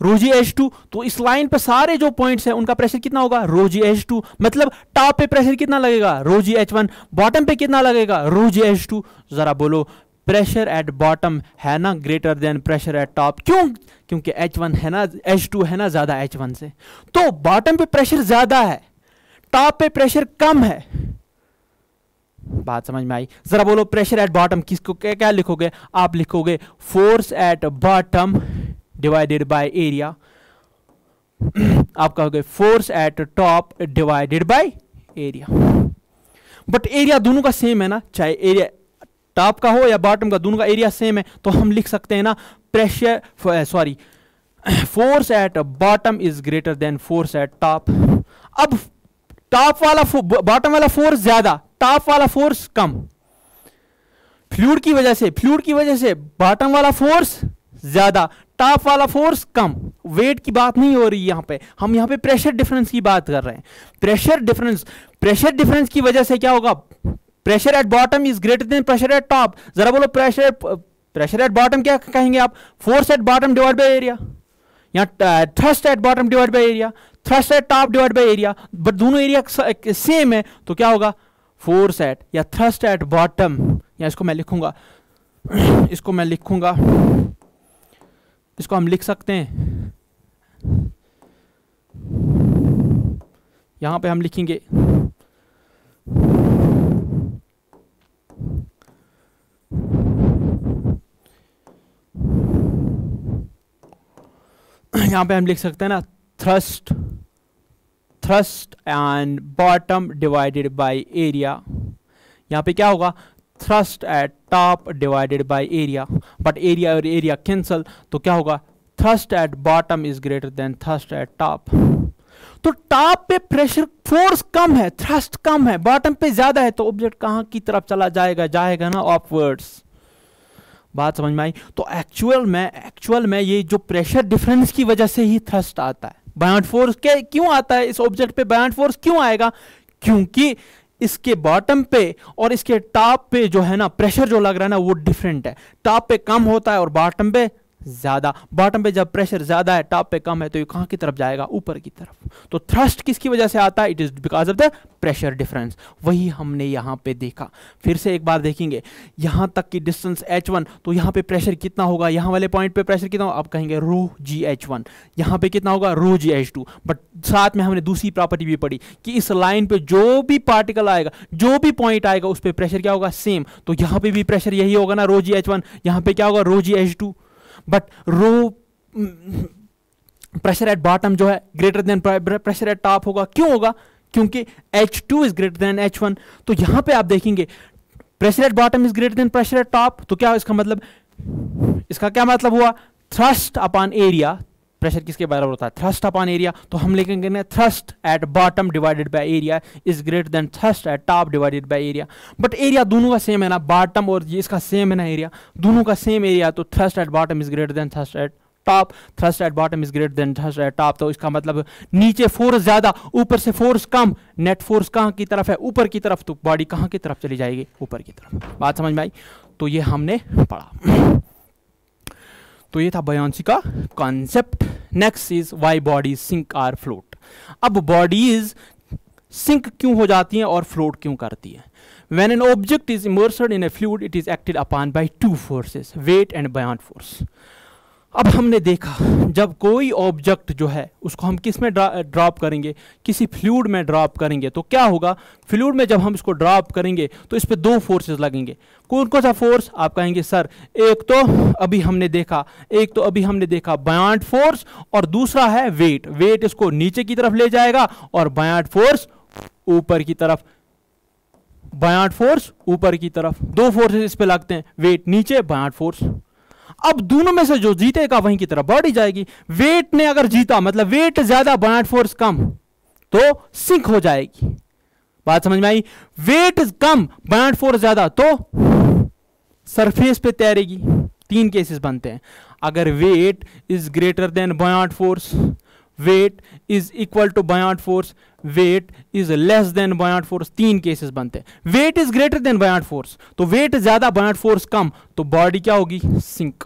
rho g h two तो इस लाइन पर सारे जो पॉइंट्स हैं उनका प्रेशर कितना होगा? रोजी एच टू। मतलब टॉप पे प्रेशर कितना लगेगा? रोजी एच वन बॉटम पे कितना लगेगा? रोजी एच टू। जरा बोलो प्रेशर एट बॉटम है ना greater than pressure at top क्यों? क्योंकि एच वन है ना एच टू है ना ज़्यादा एच वन से। तो बॉटम पे प्रेशर ज़्यादा है टॉप पे प्रेशर कम है। बात समझ में आई? जरा बोलो प्रेशर एट बॉटम किसको क्या, क्या लिखोगे? आप लिखोगे force at bottom divided by area आपका हो गया force at top divided by area but area दोनों का सेम है ना? चाहे एरिया टॉप का हो या बॉटम का, दोनों का एरिया सेम है तो हम लिख सकते हैं ना pressure sorry force at bottom is greater than force at top अब टॉप वाला बॉटम वाला फोर्स ज़्यादा टॉप वाला फोर्स कम. फ्लूड की वजह से फ्लूड की वजह से बॉटम वाला फोर्स ज़्यादा टॉप वाला फोर्स कम। वेट की बात नहीं हो रही यहाँ पे। हम यहाँ पे प्रेशर डिफरेंस की बात कर रहे हैं। प्रेशर डिफरेंस प्रेशर डिफरेंस की वजह से क्या होगा? Pressure at bottom is greater than pressure at top जरा बोलो प्रेशर प्रेशर एट बॉटम क्या कहेंगे आप? Force at bottom divide by area या thrust at bottom divide by area thrust at top divide by area but दोनों area same है तो क्या होगा? फोर्स एट या थ्रस्ट एट बॉटम या इसको मैं लिखूँगा। इसको मैं लिखूँगा। इसको हम लिख सकते हैं। यहाँ पे हम लिखेंगे। यहाँ पे हम लिख सकते हैं ना thrust thrust and bottom divided by area यहाँ पे क्या होगा? Thrust at top divided by area but area और एरिया कैंसल तो क्या होगा? Thrust at bottom is greater than thrust at top तो टॉप पे प्रेशर फोर्स कम है थ्रस्ट कम है बॉटम पे ज़्यादा है तो ऑब्जेक्ट कहाँ की तरफ़ चला जाएगा? जाएगा ना ऑफवर्ड्स बात समझ में आई? तो एक्चुअल में एक्चुअल में ये जो प्रेशर डिफरेंस की वजह से ही थ्रस्ट आता है. बायड फोर्स के क्यों आता है? इस ऑब्जेक्ट पे बायड फोर्स क्यों आएगा? क्योंकि इसके बॉटम पे और इसके टॉप पे जो है ना प्रेशर जो लग रहा है ना, वो डिफरेंट है। टॉप पे कम होता है और बॉटम पे ज़्यादा। बॉटम पे जब प्रेशर ज़्यादा है टॉप पे कम है तो ये कहाँ की तरफ़ जाएगा? ऊपर की तरफ़। तो थ्रस्ट किसकी वजह से आता है? It is because of the pressure difference वही हमने यहाँ पे देखा। फिर से एक बार देखेंगे। यहाँ तक की डिस्टेंस एच वन तो यहाँ पे प्रेशर कितना होगा? यहाँ वाले पॉइंट पे प्रेशर कितना आप कहेंगे रो जी एच वन यहाँ पे कितना होगा? Rho g h two but साथ में हमने दूसरी प्रॉपर्टी भी पढ़ी कि इस लाइन पे जो भी पार्टिकल आएगा, जो भी पॉइंट आएगा, उस पर प्रेशर क्या होगा? सेम तो यहाँ पर भी प्रेशर यही होगा ना रो जी एच वन यहाँ पर क्या होगा? Rho g h two but rho pressure at bottom जो है greater than pressure at top होगा। क्यों होगा? क्योंकि h two is greater than h one तो यहाँ पे आप देखेंगे pressure at bottom is greater than pressure at top तो क्या इसका मतलब इसका क्या मतलब हुआ? थ्रस्ट अपॉन एरिया प्रेशर किसके बराबर होता है? थ्रस्ट अपॉन एरिया तो हम लिखेंगे thrust at bottom divided by area is greater than thrust at top divided by area but area दोनों का सेम है ना बॉटम और ये इसका सेम है ना एरिया दोनों का सेम एरिया तो thrust at bottom is greater than thrust at top thrust at bottom is greater than thrust at top तो इसका मतलब नीचे फोर्स ज़्यादा, ऊपर से फोर्स कम. नेट फोर्स कहाँ की तरफ़ है? ऊपर की तरफ़. तो बॉडी कहाँ की तरफ़ चली जाएगी? ऊपर की तरफ़. बात समझ में आई? तो ये हमने पढ़ा। तो ये था बयांसी का concept next is why bodies sink or float अब बॉडीज सिंक क्यों हो जाती है और फ्लोट क्यों करती है? When an object is immersed in a fluid it is acted upon by two forces weight and buoyant force अब हमने देखा, जब कोई ऑब्जेक्ट जो है, उसको हम किसमें ड्रॉप करेंगे? किसी फ्लूड में ड्रॉप करेंगे। तो क्या होगा? फ्लूड में जब हम इसको ड्रॉप करेंगे तो इस पर दो फोर्सेस लगेंगे। कौन कौन सा फोर्स आप कहेंगे, सर, एक तो अभी हमने देखा, एक तो अभी हमने देखा बयांट फोर्स और दूसरा है वेट वेट इसको नीचे की तरफ़ ले जाएगा और बयांट फोर्स ऊपर की तरफ़ बयांट फोर्स ऊपर की तरफ़। दो फोर्सेस इस पर लगते हैं वेट नीचे बयांट फोर्स अब दोनों में से जो जीतेगा, वहीं की तरफ़ बॉडी जाएगी। वेट ने अगर जीता मतलब वेट ज़्यादा बयाट फोर्स कम तो सिंक हो जाएगी। बात समझ में आई? वेट कम बयाट फोर्स ज़्यादा तो सरफेस पे तैरेगी। तीन केसेस बनते हैं। अगर weight is greater than buoyant force, weight is equal to buoyant force weight is less than buoyant force तीन केसेस बनते हैं। Weight is greater than buoyant force तो वेट ज़्यादा बयाट फोर्स कम तो बॉडी क्या होगी? सिंक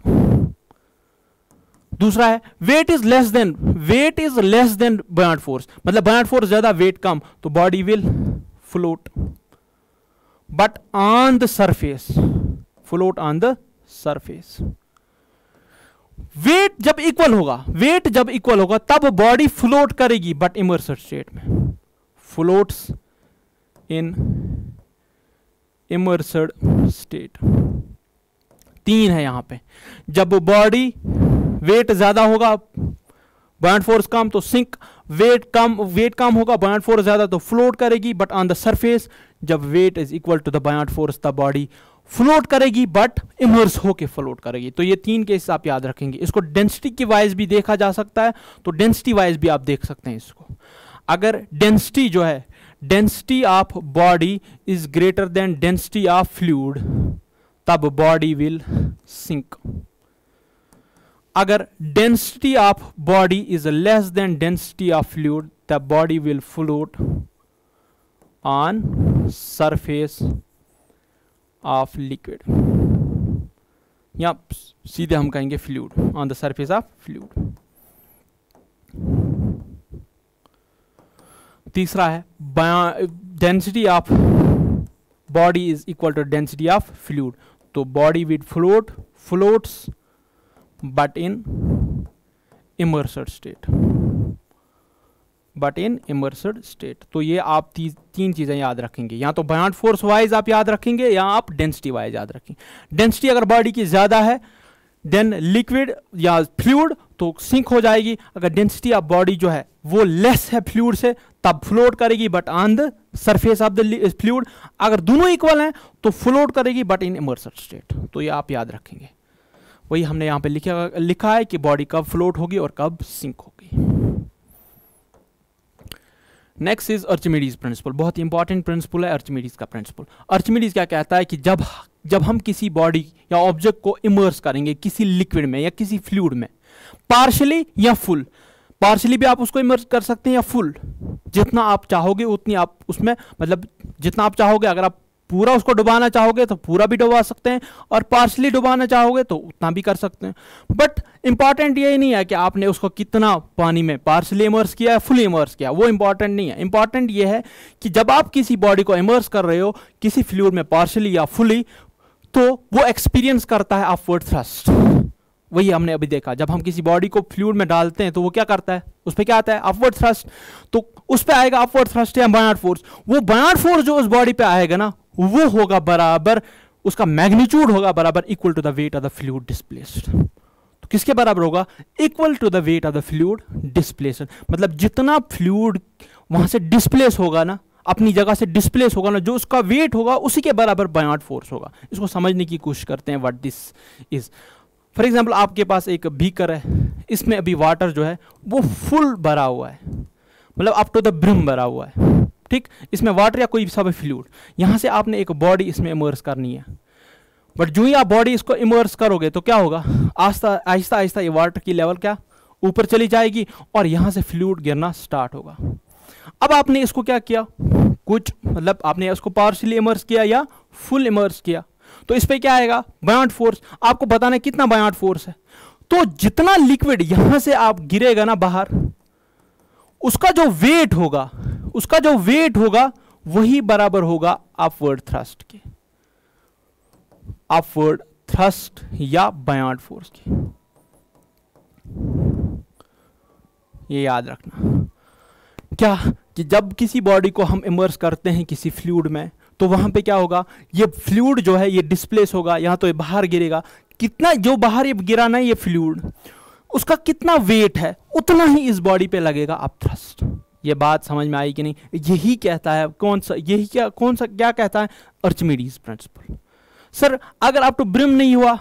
दूसरा है weight is less than weight is less than buoyant force मतलब बयाट फोर्स ज़्यादा वेट कम तो body will float but on the surface float on the surface weight जब इक्वल होगा वेट जब इक्वल होगा, तब बॉडी फ्लोट करेगी बट इमर्सड स्टेट में। फ्लोट्स इन इमर्सड स्टेट तीन है यहाँ पे। जब बॉडी वेट ज़्यादा होगा बॉयंट फोर्स कम तो सिंक वेट कम वेट कम होगा बॉयंट फोर्स ज़्यादा तो फ्लोट करेगी बट ऑन द सरफेस जब weight is equal to the buoyant force the body float करेगी बट इमर्स होके फ्लोट करेगी। तो ये तीन केस आप याद रखेंगे। इसको डेंसिटी की वाइज भी देखा जा सकता है तो डेंसिटी वाइज भी आप देख सकते हैं इसको। अगर डेंसिटी जो है density of body is greater than density of fluid तब बॉडी विल सिंक अगर density of body is less than density of fluid the body will float on surface of liquid या सीधे हम कहेंगे fluid on the surface of fluid तीसरा है density of body is equal to density of fluid तो body with float floats but in immersed state but in immersed state तो ये आप ती, तीन चीज़ें याद रखेंगे। या तो बयान फोर्स वाइज आप याद रखेंगे या आप डेंसिटी वाइज याद रखेंगे डेंसिटी अगर बॉडी की ज़्यादा है देन लिक्विड या फ्लूड तो सिंक हो जाएगी। अगर डेंसिटी ऑफ़ बॉडी जो है, वो लेस है फ्लूड से, तब फ्लोट करेगी but on the surface of the fluid अगर दोनों इक्वल हैं तो फ्लोट करेगी बट इन इमर्सड स्टेट तो ये आप याद रखेंगे। वही हमने यहाँ पे लिखा लिखा है कि बॉडी कब फ्लोट होगी और कब सिंक होगी। नेक्स्ट इज़ अर्चमिडीज प्रिंसिपल बहुत इंपॉर्टेंट प्रिंसिपल है अर्चमिडीज का प्रिंसिपल अर्चमिडीज क्या कहता है कि जब जब हम किसी बॉडी या ऑब्जेक्ट को इमर्स करेंगे किसी लिक्विड में या किसी फ्लूड में पार्शली या फुल पार्शली भी आप उसको इमर्स कर सकते हैं या फुल जितना आप चाहोगे उतनी आप उसमें मतलब जितना आप चाहोगे, अगर आप पूरा उसको डुबाना चाहोगे तो पूरा भी डुबा सकते हैं, और पार्शली डुबाना चाहोगे तो उतना भी कर सकते हैं। बट इंपॉर्टेंट ये नहीं है कि आपने उसको कितना पानी में पार्शली इमर्स किया या फुली इमर्स किया, वो इंपॉर्टेंट नहीं है। इंपॉर्टेंट ये है कि जब आप किसी बॉडी को इमर्स कर रहे हो, किसी फ्लूड में पार्शली या फुली तो वो एक्सपीरियंस करता है अपवर्ड थ्रस्ट वही हमने अभी देखा, जब हम किसी बॉडी को फ्लूड में डालते हैं तो वो क्या करता है? उस पर क्या आता है? अपवर्ड थ्रस्ट तो उस पर आएगा अपवर्ड थ्रस्ट या बयाट फोर्स वो बयाट फोर्स जो उस बॉडी पे आएगा ना, वो होगा बराबर, उसका मैग्नीट्यूड होगा बराबर equal to the weight of the fluid displaced तो किसके बराबर होगा? Equal to the weight of the fluid displaced मतलब जितना फ्लूड वहाँ से डिस्प्लेस होगा ना अपनी जगह से डिस्प्लेस होगा ना, जो उसका वेट होगा, उसी के बराबर बयाट फोर्स होगा। इसको समझने की कोशिश करते हैं what this is for example आपके पास एक बीकर है, इसमें अभी वाटर जो है, वो फुल भरा हुआ है। मतलब अप टू द ब्रिम भरा हुआ है। ठीक? इसमें वाटर या कोई सब फ्लूड यहाँ से आपने एक बॉडी इसमें इमर्स करनी है। बट जो ही आप बॉडी इसको इमर्स करोगे तो क्या होगा? आस्ता, आहिस्ता आहिस्ता ये वाटर की लेवल क्या? ऊपर चली जाएगी और यहाँ से फ्लूड गिरना स्टार्ट होगा। अब आपने इसको क्या किया? कुछ मतलब आपने इसको पार्शली इमर्स किया या फुल इमर्स किया? तो इस पर क्या आएगा? बयाट फोर्स आपको बताना कितना बयाट फोर्स है। तो जितना लिक्विड यहाँ से आप गिरेगा ना बाहर, उसका जो वेट होगा, उसका जो वेट होगा, वही बराबर होगा अपवर्ड थ्रस्ट के। अपवर्ड थ्रस्ट या बयाट फोर्स के। ये याद रखना। क्या कि जब किसी बॉडी को हम इमर्स करते हैं किसी फ्लूड में तो वहाँ पे क्या होगा? ये फ्लूड जो है, ये डिस्प्लेस होगा, यहाँ तो ये बाहर गिरेगा। कितना, जो बाहर ये गिरा ना, ये फ्लूड उसका कितना वेट है, उतना ही इस बॉडी पे लगेगा अप थ्रस्ट ये बात समझ में आई कि नहीं? यही कहता है, कौन सा, यही क्या, कौन सा, क्या कहता है? अर्चमिडीज प्रिंसिपल सर, अगर अप टू ब्रिम नहीं हुआ,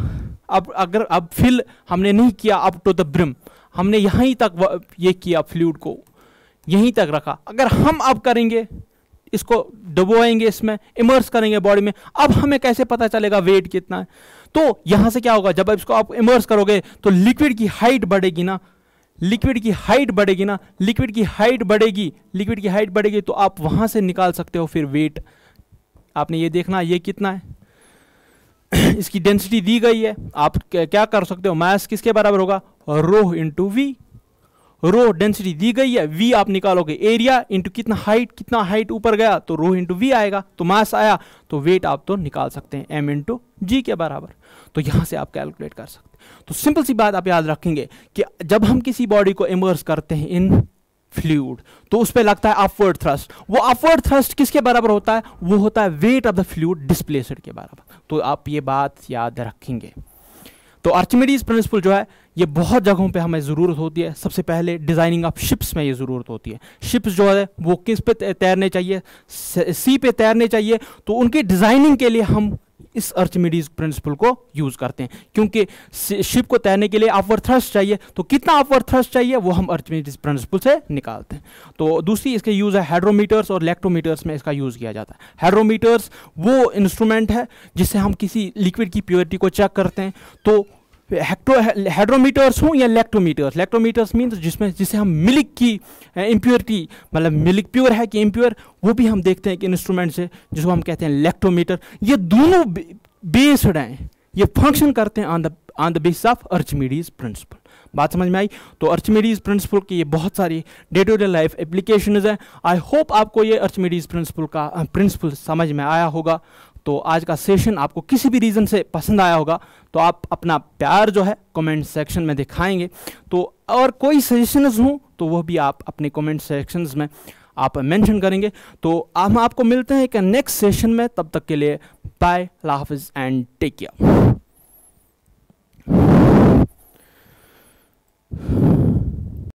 अब, अगर, अब फिल हमने नहीं किया अप टू द ब्रिम हमने यहीं तक ये किया फ्लूड को यहीं तक रखा। अगर हम अब करेंगे, इसको डुबोएँगे, इसमें इमर्स करेंगे बॉडी में, अब हमें कैसे पता चलेगा वेट कितना है? तो यहाँ से क्या होगा, जब इसको आप इमर्स करोगे तो लिक्विड की हाइट बढ़ेगी ना। लिक्विड की हाइट बढ़ेगी ना। लिक्विड की हाइट बढ़ेगी। लिक्विड की हाइट बढ़ेगी तो आप वहाँ से निकाल सकते हो फिर वेट आपने ये देखना, ये कितना है? इसकी डेंसिटी दी गई है। आप क्या कर सकते हो? मैस किसके बराबर होगा? Rho into V rho density दी गई है वी आप निकालोगे एरिया इंटू कितना हाइट कितना हाइट ऊपर गया तो रो इंटू वी आएगा तो मास आया तो वेट आप तो निकाल सकते हैं एम इंटू जी के बराबर। तो यहाँ से आप कैलकुलेट कर सकते हैं। तो सिंपल सी बात आप याद रखेंगे कि जब हम किसी बॉडी को इमर्स करते हैं इन फ्लूड तो उस पर लगता है अपवर्ड थ्रस्ट वो अपवर्ड थ्रस्ट किसके बराबर होता है? वो होता है weight of the fluid displaced के बराबर। तो आप ये बात याद रखेंगे। तो आर्चिमिडीज प्रिंसिपल जो है, ये बहुत जगहों पे हमें ज़रूरत होती है। सबसे पहले डिज़ाइनिंग ऑफ़ शिप्स में ये ज़रूरत होती है। शिप्स जो है, वो किस पे तैरने चाहिए? सी पे तैरने चाहिए। तो उनकी डिज़ाइनिंग के लिए हम इस अर्चमिडीज प्रिंसिपल को यूज़ करते हैं। क्योंकि शिप को तैरने के लिए अपवर थ्रस्ट चाहिए तो कितना अपवर थ्रस्ट चाहिए, वो हम अर्चमिडीज प्रिंसिपल से निकालते हैं। तो दूसरी, इसके यूज़ है हाइड्रोमीटर्स और इलेक्ट्रोमीटर्स में इसका यूज़ किया जाता है। हाइड्रोमीटर्स वो इंस्ट्रूमेंट है जिससे हम किसी लिक्विड की प्योरिटी को चेक करते हैं। तो हेड्रोमीटर्स हों या लेक्टोमीटर्स लेक्टोमीटर्स मीन्स जिसमें, जिसे हम मिल्क की इम्प्योरिटी मतलब मिल्क प्योर है कि इम्प्योर वो भी हम देखते हैं कि इंस्ट्रूमेंट से, जिसको हम कहते हैं लेक्टोमीटर ये दोनों बेस्ड हैं। ये फ़ंक्शन करते हैं on the on the basis of Archimedes principle बात समझ में आई? तो अर्चमिडीज प्रिंसिपल की ये बहुत सारी day to day life application है। आई होप आपको ये अर्चमिडीज प्रिंसिपल का प्रिंसिपल समझ में आया होगा। तो आज का सेशन आपको किसी भी रीज़न से पसंद आया होगा तो आप अपना प्यार जो है कमेंट सेक्शन में दिखाएँगे। तो और कोई सजेशन हों तो वह भी आप अपने कमेंट सेक्शंस में आप मेंशन करेंगे। तो हम आपको मिलते हैं एक नेक्स्ट सेशन में, तब तक के लिए बाय लाफिज एंड टेक केयर